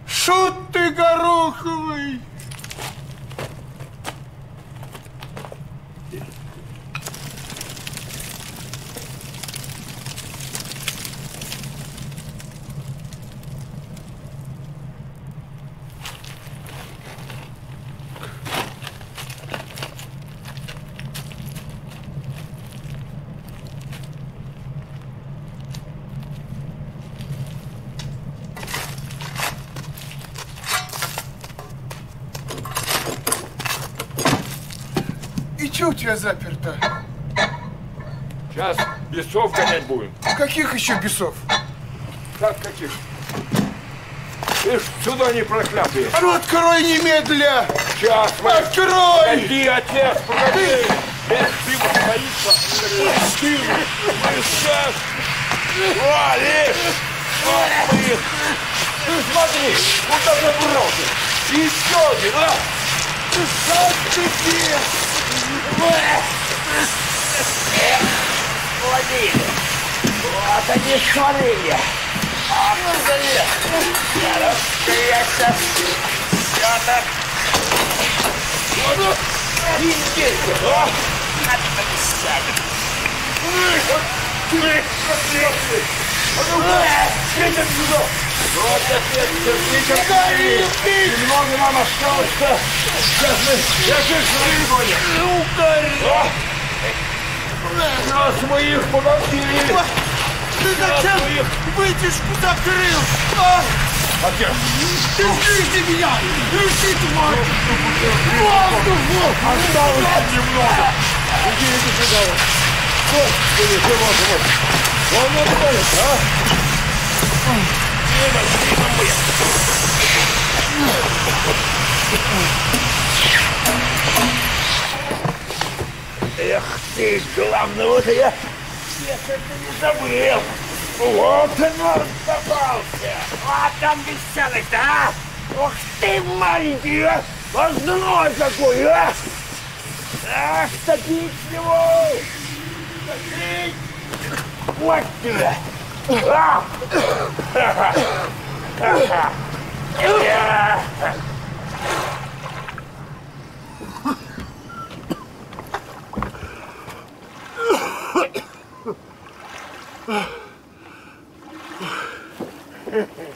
Шут ты гороховый! Тебя заперто? Сейчас бесов гонять будем. Каких еще бесов? Как каких? Ты ж сюда не проклятые. А ну открой немедля! Сейчас, Открой! Погоди, отец, погоди! Ты вот боится! Ты, мы сейчас! Вали! Ой, Смотри, куда забрался! Еще один, а! Сам ты бес! Владимир, вот они швалили. А ну Я раскрыться. Я так. Вот, иди, а? Надо написать. А! Вот терпите, Немного нам осталось-то. Сейчас мы, я выгоним. Ну, О! Нас мы их погубили. Ты зачем вытяжку закрыл? А? Отец! Ты слышишь меня? Лежи, тварь! Воздух! Осталось немного. Иди, иди сюда. вот. Господи, ты боже мой. Он не отходит, а? Эх ты, главного-то я это не забыл. Вот он попался. А там бесценок-то, а? Ух ты, маленький, а! Возной какой, а! Ах, топить его! Топить! Вот тебя! А! Ха-ха! Ха-ха! Ha [SIGHS] ha. [SIGHS]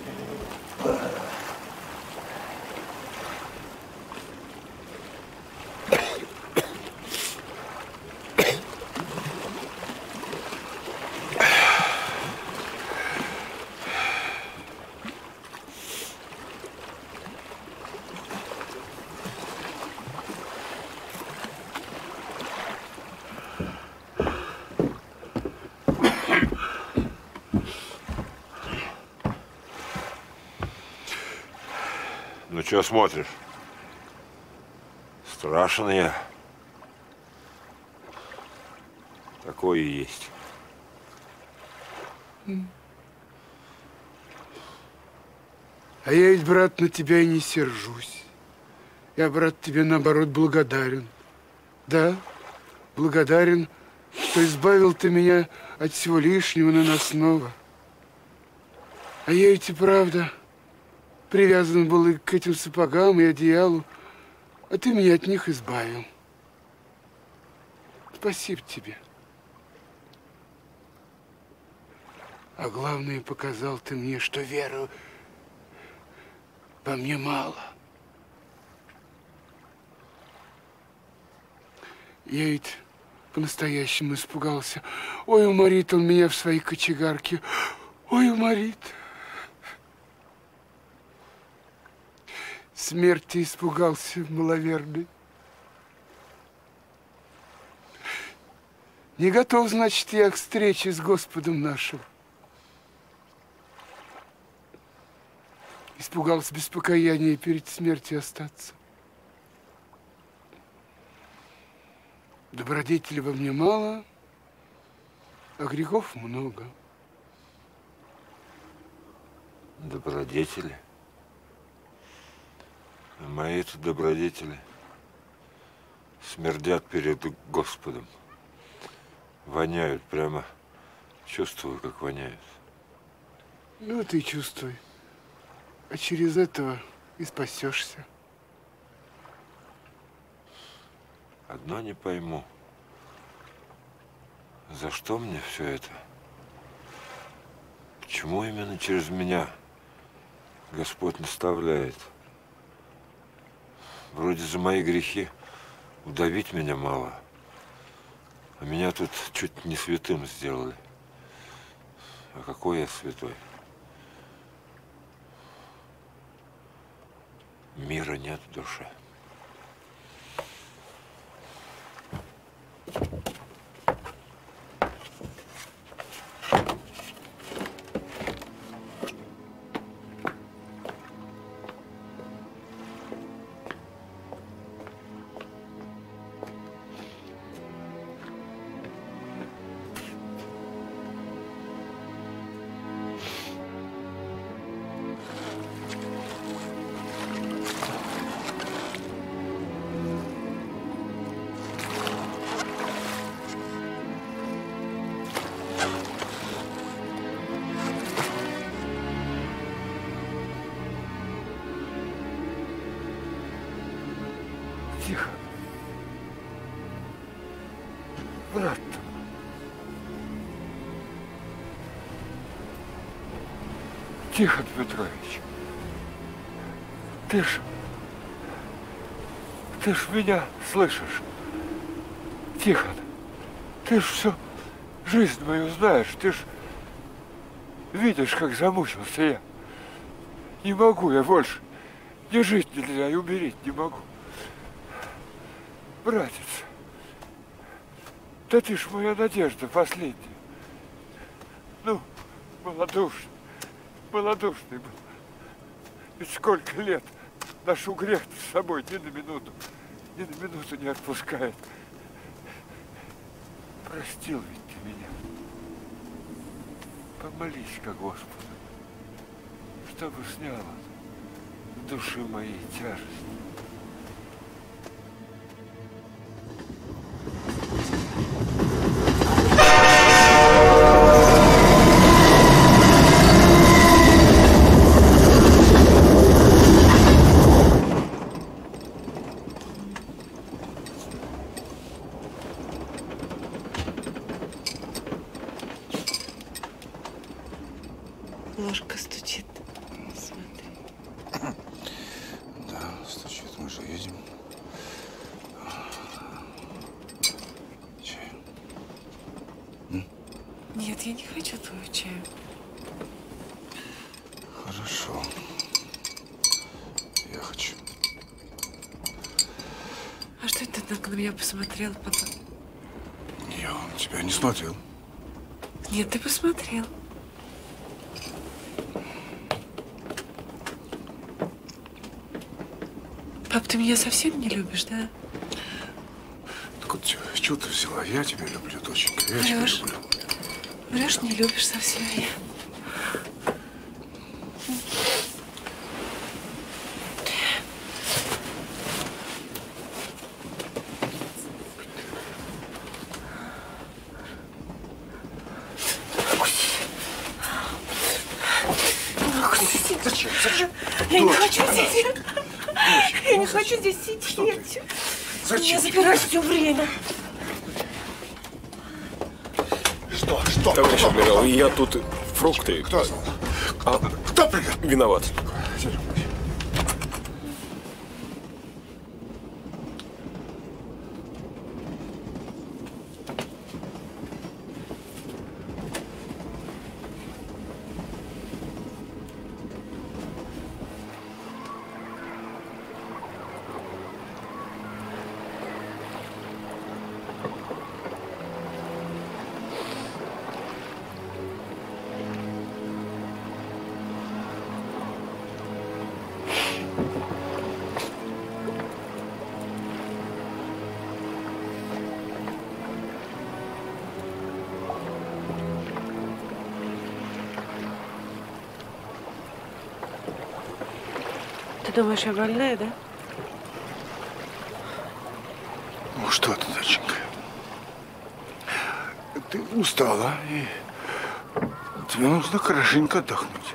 Что смотришь? Страшен я. Такое и есть. А я ведь, брат, на тебя и не сержусь. Я, брат, тебе, наоборот, благодарен. Да, благодарен, что избавил ты меня от всего лишнего наносного. А я ведь и правда привязан был и к этим сапогам, и одеялу, а ты меня от них избавил. Спасибо тебе. А главное, показал ты мне, что веру во мне мало. Я ведь по-настоящему испугался. Ой, уморит он меня в своей кочегарке. Ой, уморит. Смерти испугался маловерный. Не готов, значит, я к встрече с Господом нашим. Испугался без покаяния перед смертью остаться. Добродетели во мне мало, а грехов много. Добродетели? А мои-то добродетели смердят перед Господом. Воняют прямо. Чувствую, как воняют. Ну, ты чувствуй. А через этого и спасешься. Одно не пойму. За что мне все это? Почему именно через меня Господь наставляет? Вроде за мои грехи удавить меня мало. А меня тут чуть не святым сделали. А какой я святой? Мира нет в душе. Тихо. Тихон Петрович. Ты ж... Ты ж меня слышишь. Тихон. Ты ж все жизнь мою знаешь. Ты ж видишь, как замучился я. Не могу я больше. Не жить нельзя и умереть не могу. Братец, да ты ж моя надежда последняя. Ну, малодушный, малодушный был. Ведь сколько лет ношу грех с собой ни на минуту, ни на минуту не отпускает. Простил ведь ты меня. Помолись ко Господу, чтобы снял души моей тяжесть. Ложка стучит. Смотри. Да, стучит, мы же едем. Чай. Нет, я не хочу твою чаю. Хорошо. Я хочу. А что это ты так на меня посмотрел потом? Я на тебя не смотрел. Нет, ты посмотрел. Пап, ты меня совсем не любишь, да? Так вот, чё- чего ты взяла? Я тебя люблю, доченька. Я тебя Врешь. люблю. Врешь, не любишь совсем меня. Зачем? Зачем? Я не хочу она- сидеть. Я не хочу здесь сидеть. Зачем? Я запираюсь все время. Что? Что? Товарищ адмирал, я тут фрукты. Кто? А, Кто привет? виноват. Думаешь, я больная, да? Ну что ты, доченька? Ты устала, и тебе нужно хорошенько отдохнуть.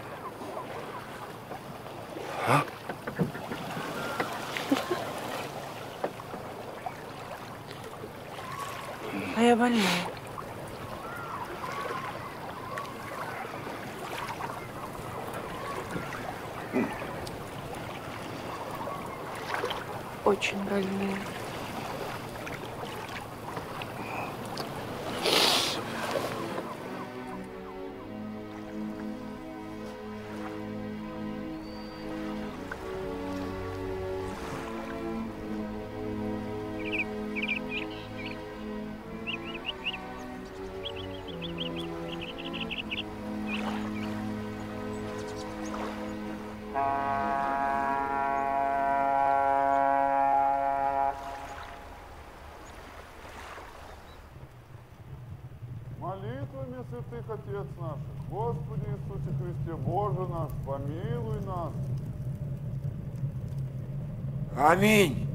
Святых Отец наших, Господи Иисусе Христе, Боже наш, помилуй нас. Аминь.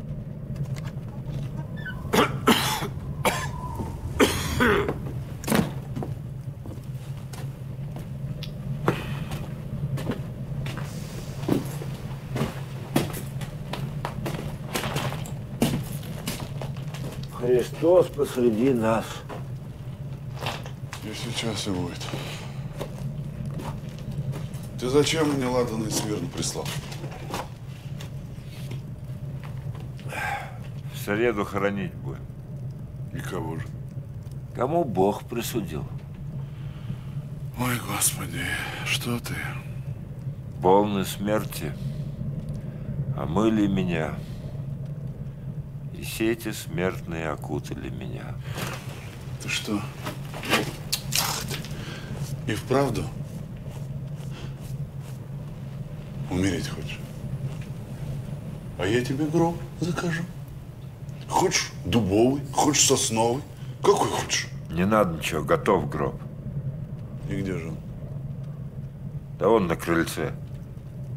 Христос посреди нас. И сейчас и будет. Ты зачем мне ладаный смирно прислал? В среду хоронить будем. И кого же? Кому Бог присудил? Ой, Господи, что ты? Полной смерти омыли меня, и сети смертные окутали меня. Ты что? И вправду? Умереть хочешь? А я тебе гроб закажу. Хочешь дубовый, хочешь сосновый. Какой хочешь? Не надо ничего, готов гроб. И где же он? Да он на крыльце.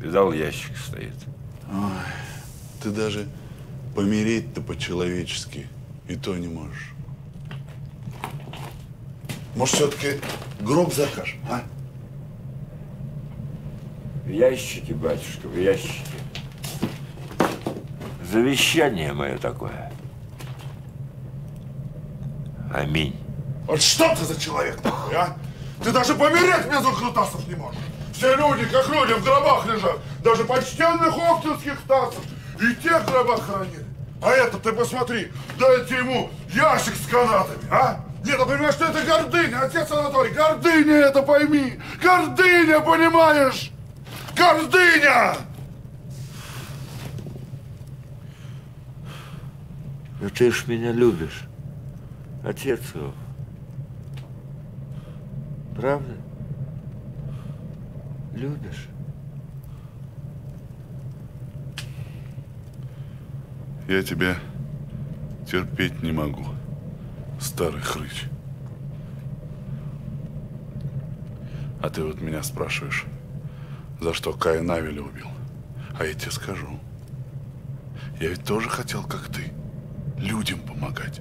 Видал, ящик стоит. Ой, ты даже помереть-то по-человечески и то не можешь. Может, все-таки гроб закажем, а? В ящике, батюшка, в ящике. Завещание мое такое. Аминь. Вот что ты за человек такой, а? Ты даже помереть без укрутасов не можешь. Все люди, как люди, в гробах лежат. Даже почтенных оптинских тасов. И тех в гробах хоронили. А это ты посмотри, дайте ему ящик с канатами, а? Нет, ты понимаешь, что это гордыня, отец Анатолий, гордыня это пойми. Гордыня, понимаешь? Гордыня! Ну ты ж меня любишь, отец его. Правда? Любишь? Я тебя терпеть не могу, старый хрыч. А ты вот меня спрашиваешь, за что Каин Авеля убил? А я тебе скажу. Я ведь тоже хотел, как ты, людям помогать.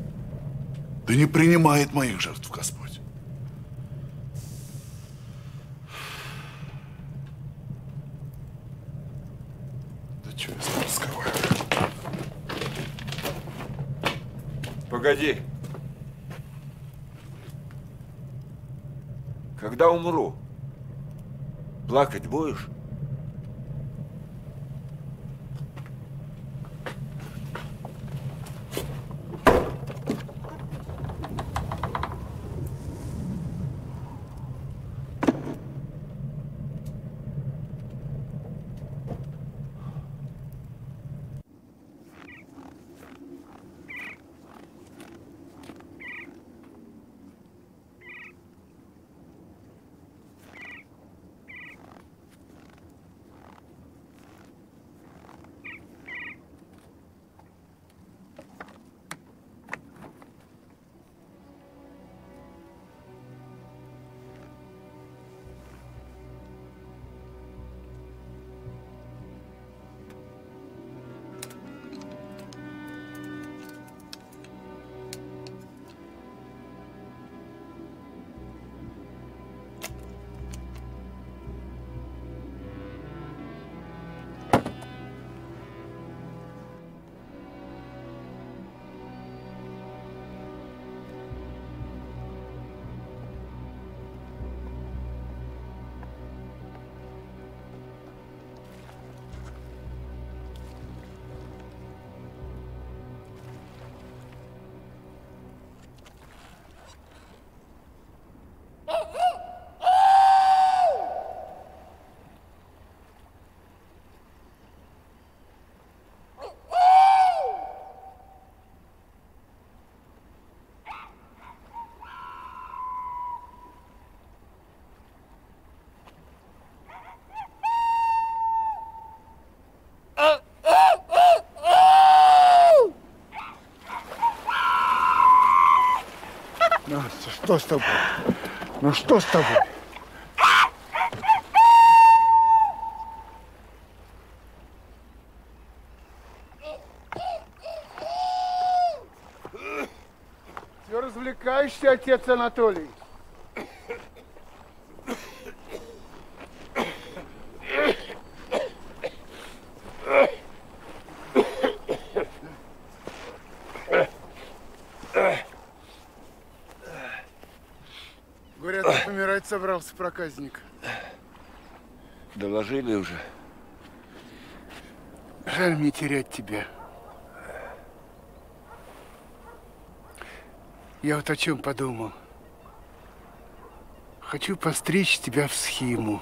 Да не принимает моих жертв Господь. Да что я с тобой разговариваю? Погоди. Когда умру, плакать будешь? Что с тобой? Ну что с тобой? Все развлекаешься, отец Анатолий? Говорят, ты помирать собрался, проказник. Доложили уже. Жаль мне терять тебя. Я вот о чем подумал. Хочу постричь тебя в схиму.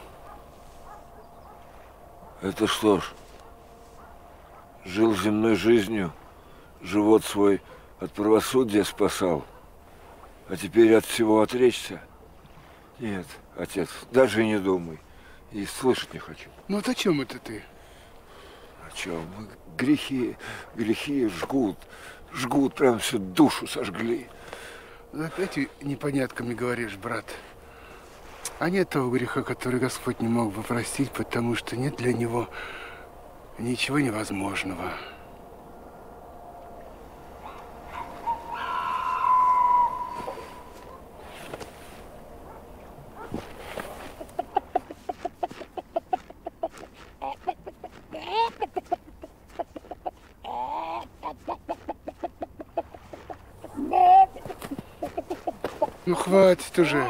Это что ж, жил земной жизнью, живот свой от правосудия спасал, а теперь от всего отречься? Нет, отец, даже не думай. И слышать не хочу. Ну вот о чем это ты? О чем? Грехи, грехи жгут, жгут, прям всю душу сожгли. Ну, Опять непонятками говоришь, брат. А нет того греха, который Господь не мог бы простить, потому что нет для него ничего невозможного. Хватит уже.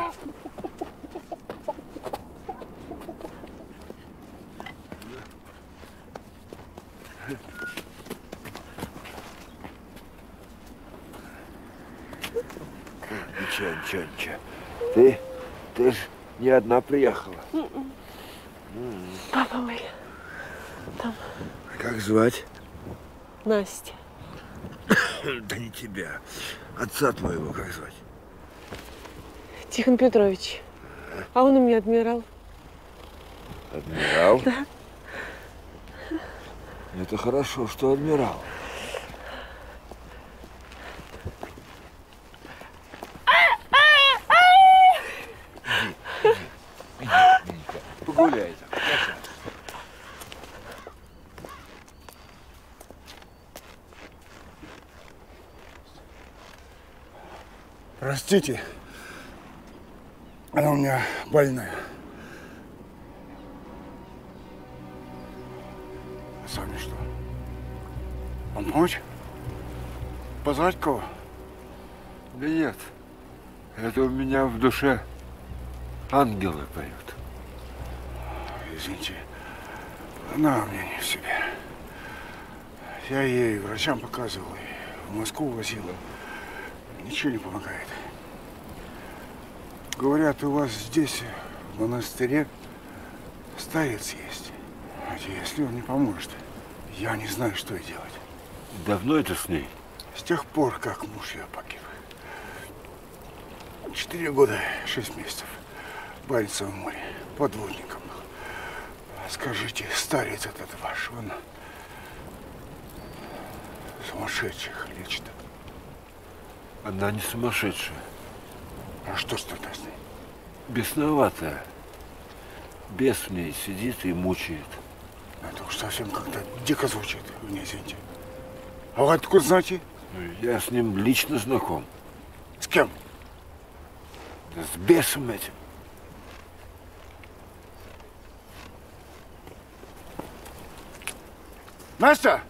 Ничего, ничего, ничего. Ты, ты ж не одна приехала. Папа мой. Там Как звать? Настя. [COUGHS] Да не тебя. Отца твоего как звать? Тихон Петрович. А он у меня адмирал. Адмирал? Да. Это хорошо, что адмирал. Погуляй там. Простите, меня больная. А сами что? Помочь? Позвать кого? Да нет. Это у меня в душе ангелы поют. Извините, она у меня не в себе. Я ей врачам показывал, и в Москву возил. Ничего не помогает. Говорят, у вас здесь, в монастыре, старец есть. А Если он не поможет, я не знаю, что и делать. Давно это с ней? С тех пор, как муж ее погиб. Четыре года, шесть месяцев. В Баренцевом море. Подводником был. Скажите, старец этот ваш, он сумасшедших лечит. Она не сумасшедшая. А что ж тогда с ней? Бесноватая. Бес в ней сидит и мучает. Это уж совсем как-то дико звучит, вы не извините. А вы откуда знаете? Я с ним лично знаком. С кем? Да с бесом этим. Настя!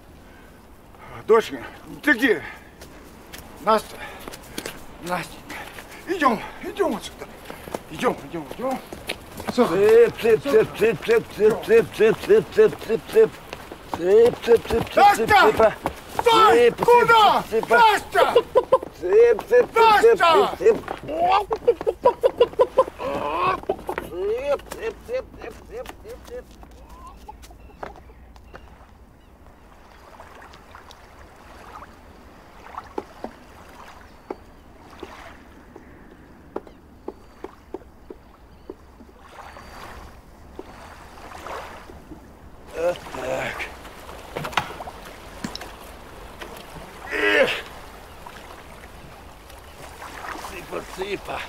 Дочка, ты где? Настя! Настя! Идем, идем отсюда. Идем, идем, идем. Цып, цып, цып, цып, цып, цып, цып, цып, цып, цып, цып, цып. Цып, цып, цып, цып, цып. Стой! Куда? Настя цып, цып, цып, цып, цып, цып. Вот так. Эх. Цыпа, цып, липа.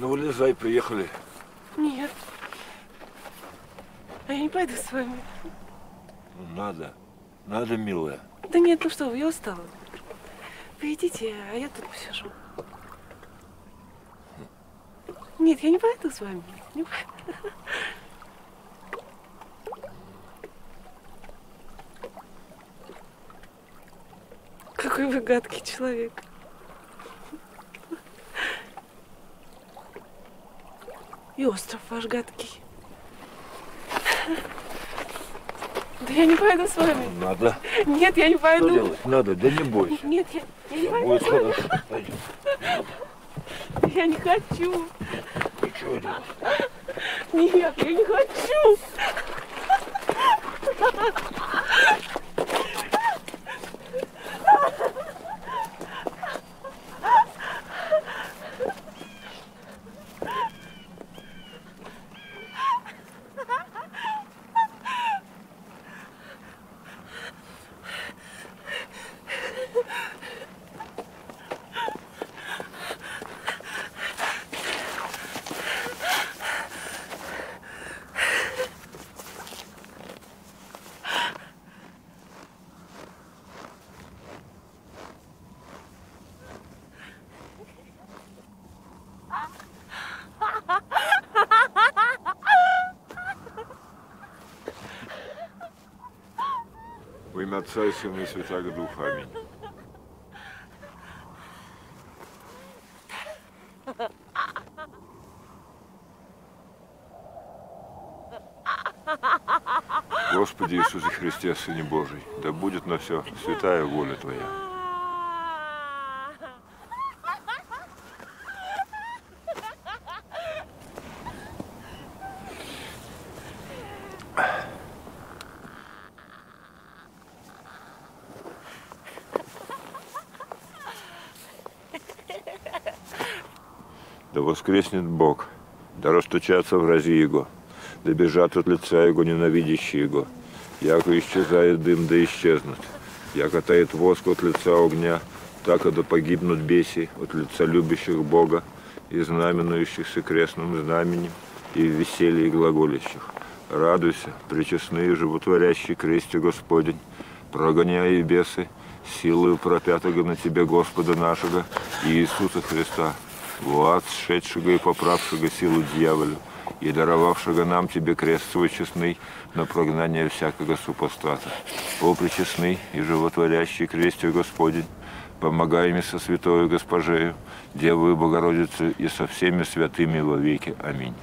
Ну, вылезай, приехали. Нет. А я не пойду с вами. Надо. Надо, милая. Да нет, ну что вы, я устала. Вы идите, а я тут посижу. Нет, я не пойду с вами. Не пойду. [LAUGHS] Какой вы гадкий человек. И остров ваш гадкий. Да я не пойду с вами. Надо. Нет, я не Что пойду. делать? Надо, да не бойся. Нет, я, я не пойду. будет хорошо. Пойдем. Я не хочу. Ничего делать. Нет, я не хочу. Во имя Отца и Сына и Святаго Духа. Аминь. Господи Иисусе Христе, Сыне Божий, да будет на все святая воля Твоя. Да воскреснет Бог, да растучатся врази Его, да бежат от лица Его ненавидящие Его. Яко исчезает дым, да исчезнут. Яко тает воск от лица огня, так и да погибнут беси от лица любящих Бога и знаменующихся крестным знаменем и в веселье глаголящих. Радуйся, причестные животворящий кресте Господень, прогоняя бесы, силою пропятого на тебе Господа нашего Иисуса Христа, в ад сшедшего и поправшего силу дьяволю, и даровавшего нам тебе крест свой честный на прогнание всякого супостата. О, причестный и животворящий кресте Господень, помогай мне со святою Госпожею, Девою Богородицей и со всеми святыми во веки. Аминь.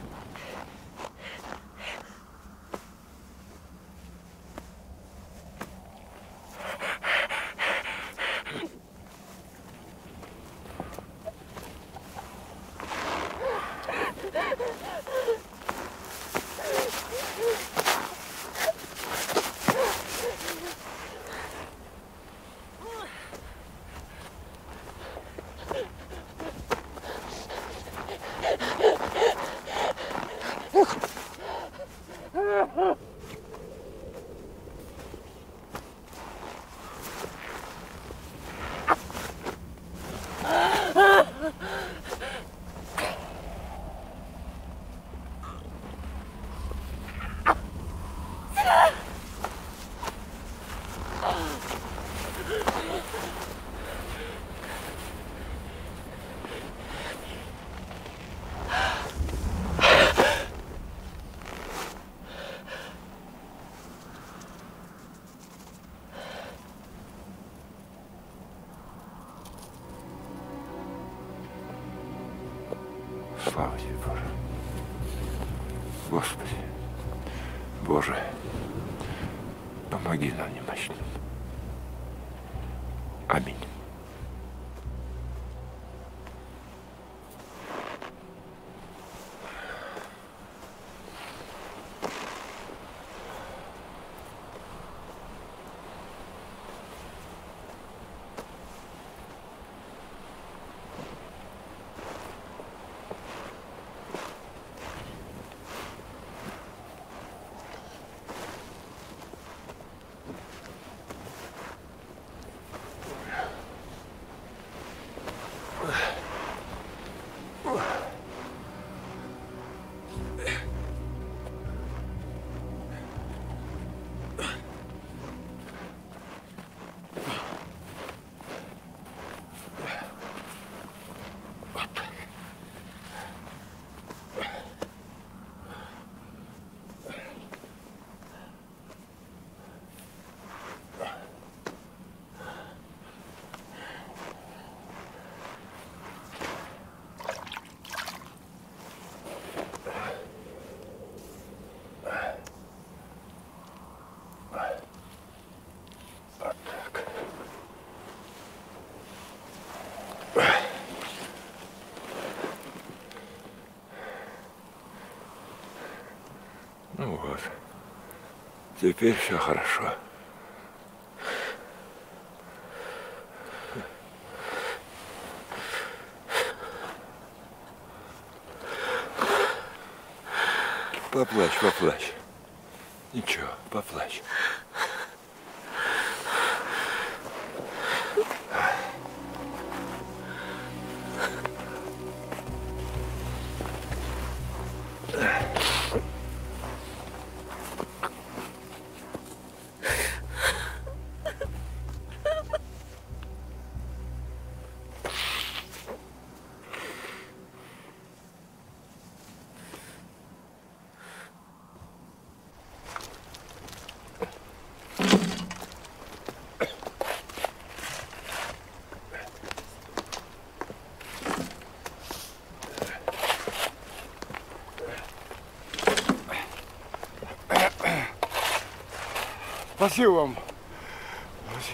Теперь все хорошо. Поплачь, поплачь. Ничего, поплачь. Спасибо вам.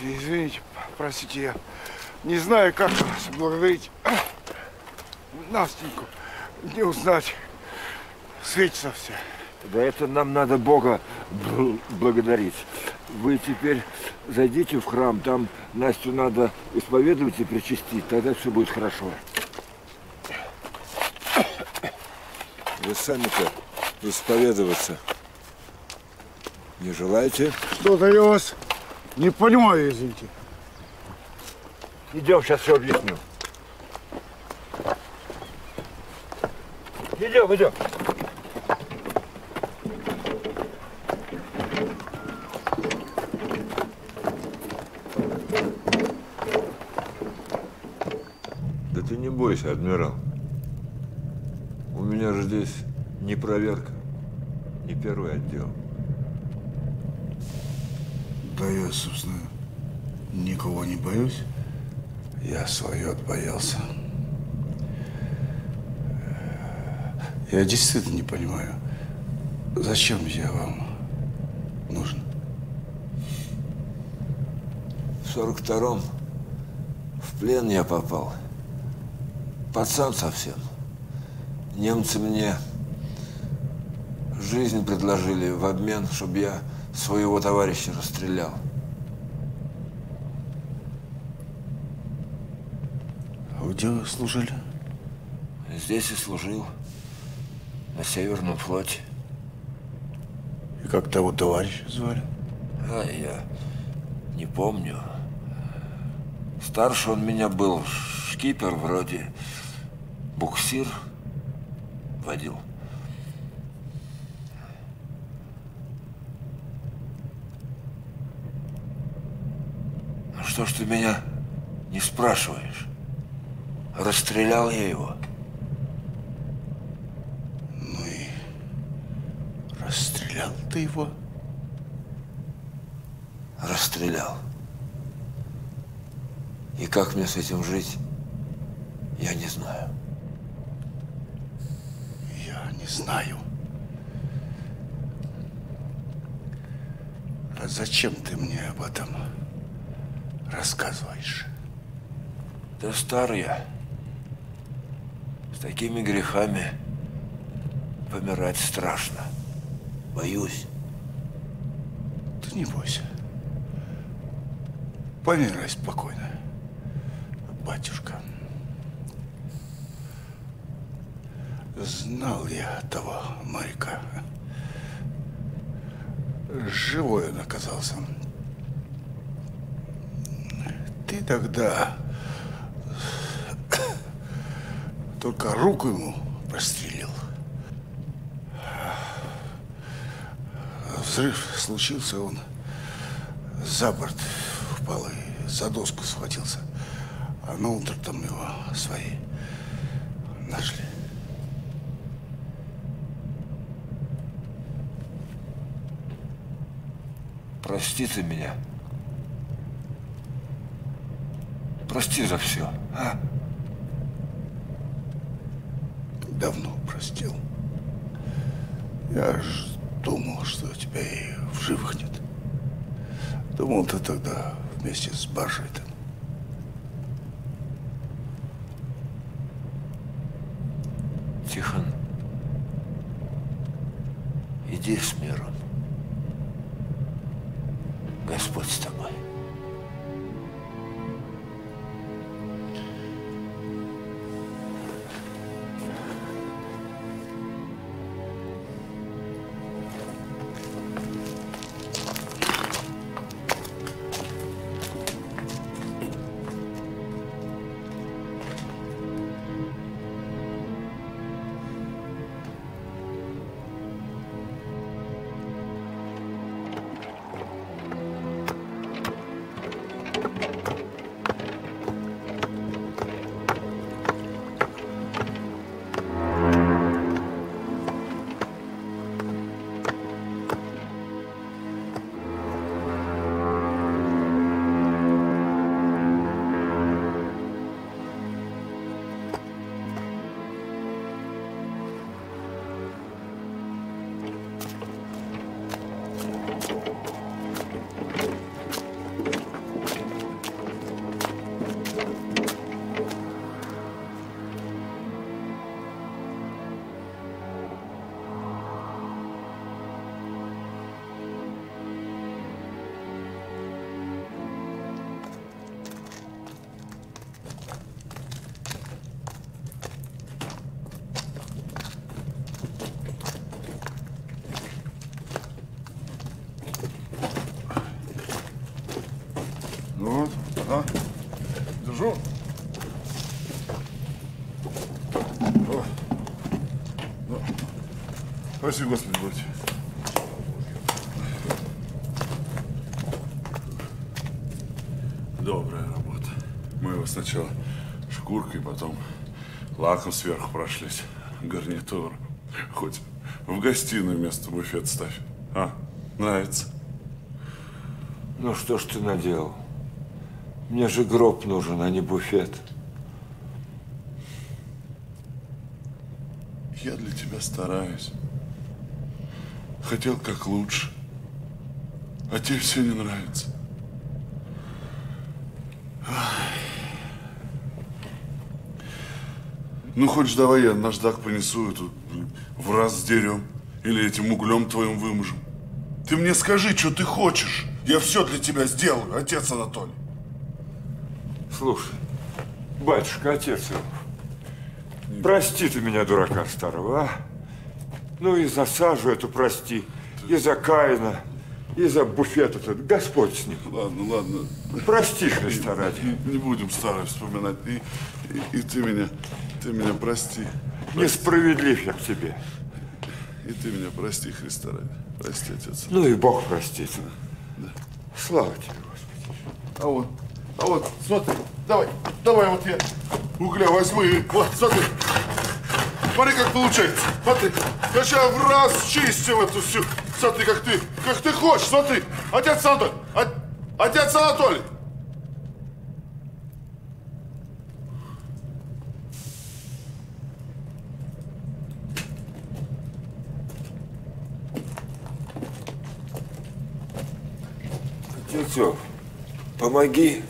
Извините, простите, я не знаю, как вас благодарить. Настеньку не узнать. Светится все. Да это нам надо Бога бл- благодарить. Вы теперь зайдите в храм, там Настю надо исповедовать и причастить, тогда все будет хорошо. Вы сами-то исповедоваться не желаете? Что-то я вас не понимаю, извините. Идем, сейчас все объясню. Идем, идем. Да ты не бойся, адмирал. У меня же здесь не проверка, не первый отдел. Да я, собственно, никого не боюсь. Я свое отбоялся. Я действительно не понимаю, зачем я вам нужен? В сорок втором в плен я попал. Пацан совсем. Немцы мне жизнь предложили в обмен, чтобы я своего товарища расстрелял. А где вы служили? Здесь и служил. На Северном флоте. И как того товарища звали? А я не помню. Старше он меня был, шкипер вроде. Буксир водил. Ну что ж ты меня не спрашиваешь? Расстрелял я его. Ну и расстрелял ты его? Расстрелял. И как мне с этим жить, я не знаю. Я не знаю. А зачем ты мне об этом рассказываешь? Да стар я. Такими грехами помирать страшно. Боюсь. Ты не бойся. Помирай спокойно, батюшка. Знал я того моряка. Живой он оказался. Ты тогда только руку ему прострелил. Взрыв случился, он за борт упал и за доску схватился. А на утро там его свои нашли. Прости ты меня. Прости за все, а? Давно простил. Я ж думал, что тебя и в живых нет. Думал, ты тогда вместе с баржей там. Тихон, иди с Спасибо, Господи, Боже. Добрая работа. Мы его сначала шкуркой, потом лаком сверху прошлись. Гарнитур. Хоть в гостиную вместо буфет ставь. А, нравится? Ну что ж ты наделал? Мне же гроб нужен, а не буфет. Я для тебя стараюсь. Хотел как лучше. А тебе все не нравится. Ну, хочешь, давай я наждак принесу эту в раз с дерем. Или этим углем твоим выможем. Ты мне скажи, что ты хочешь. Я все для тебя сделаю, отец Анатолий. Слушай, батюшка, отец Иов, прости ты меня, дурака старого, а? Ну и за сажу эту прости, и за Каина, и за буфет этот. Господь с ним. Ладно, ладно. Прости, Христа ради. Не, не будем старое вспоминать. И, и, и ты меня, ты меня прости. Несправедлив я к тебе. И ты меня прости, Христа ради. Прости, отец. Ну и Бог простит. Слава тебе, Господи. А вот, а вот, смотри, давай, давай вот я угля возьму и вот, смотри. Смотри, как получается. Смотри, я сейчас в раз чистил эту всю. Смотри, как ты, как ты хочешь, смотри. Отец Анатолий, от- отец Анатолий. Стрельцов, помоги.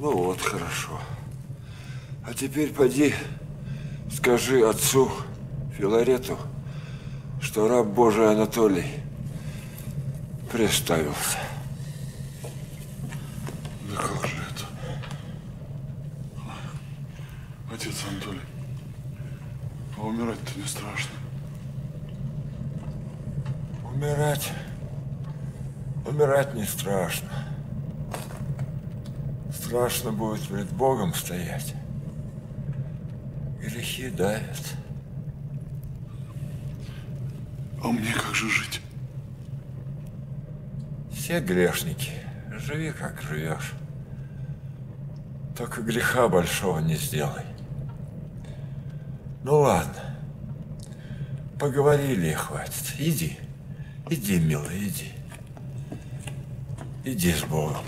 Ну вот, хорошо. А теперь поди, скажи отцу Филарету, что раб Божий Анатолий приставился. Да как же это? Отец Анатолий, а умирать-то не страшно. Умирать, умирать не страшно. Страшно будет перед Богом стоять. Давят. А мне как же жить? Все грешники. Живи, как живешь. Только греха большого не сделай. Ну ладно. Поговорили хватит. Иди. Иди, милый, иди. Иди с Богом.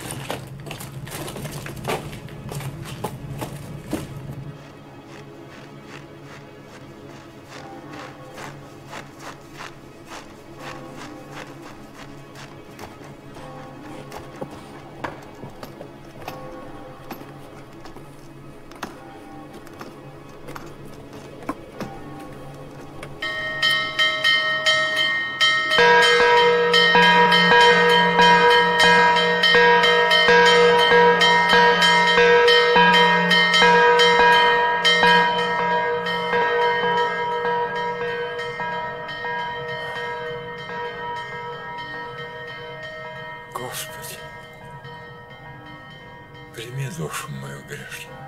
Прими душу мою грешную.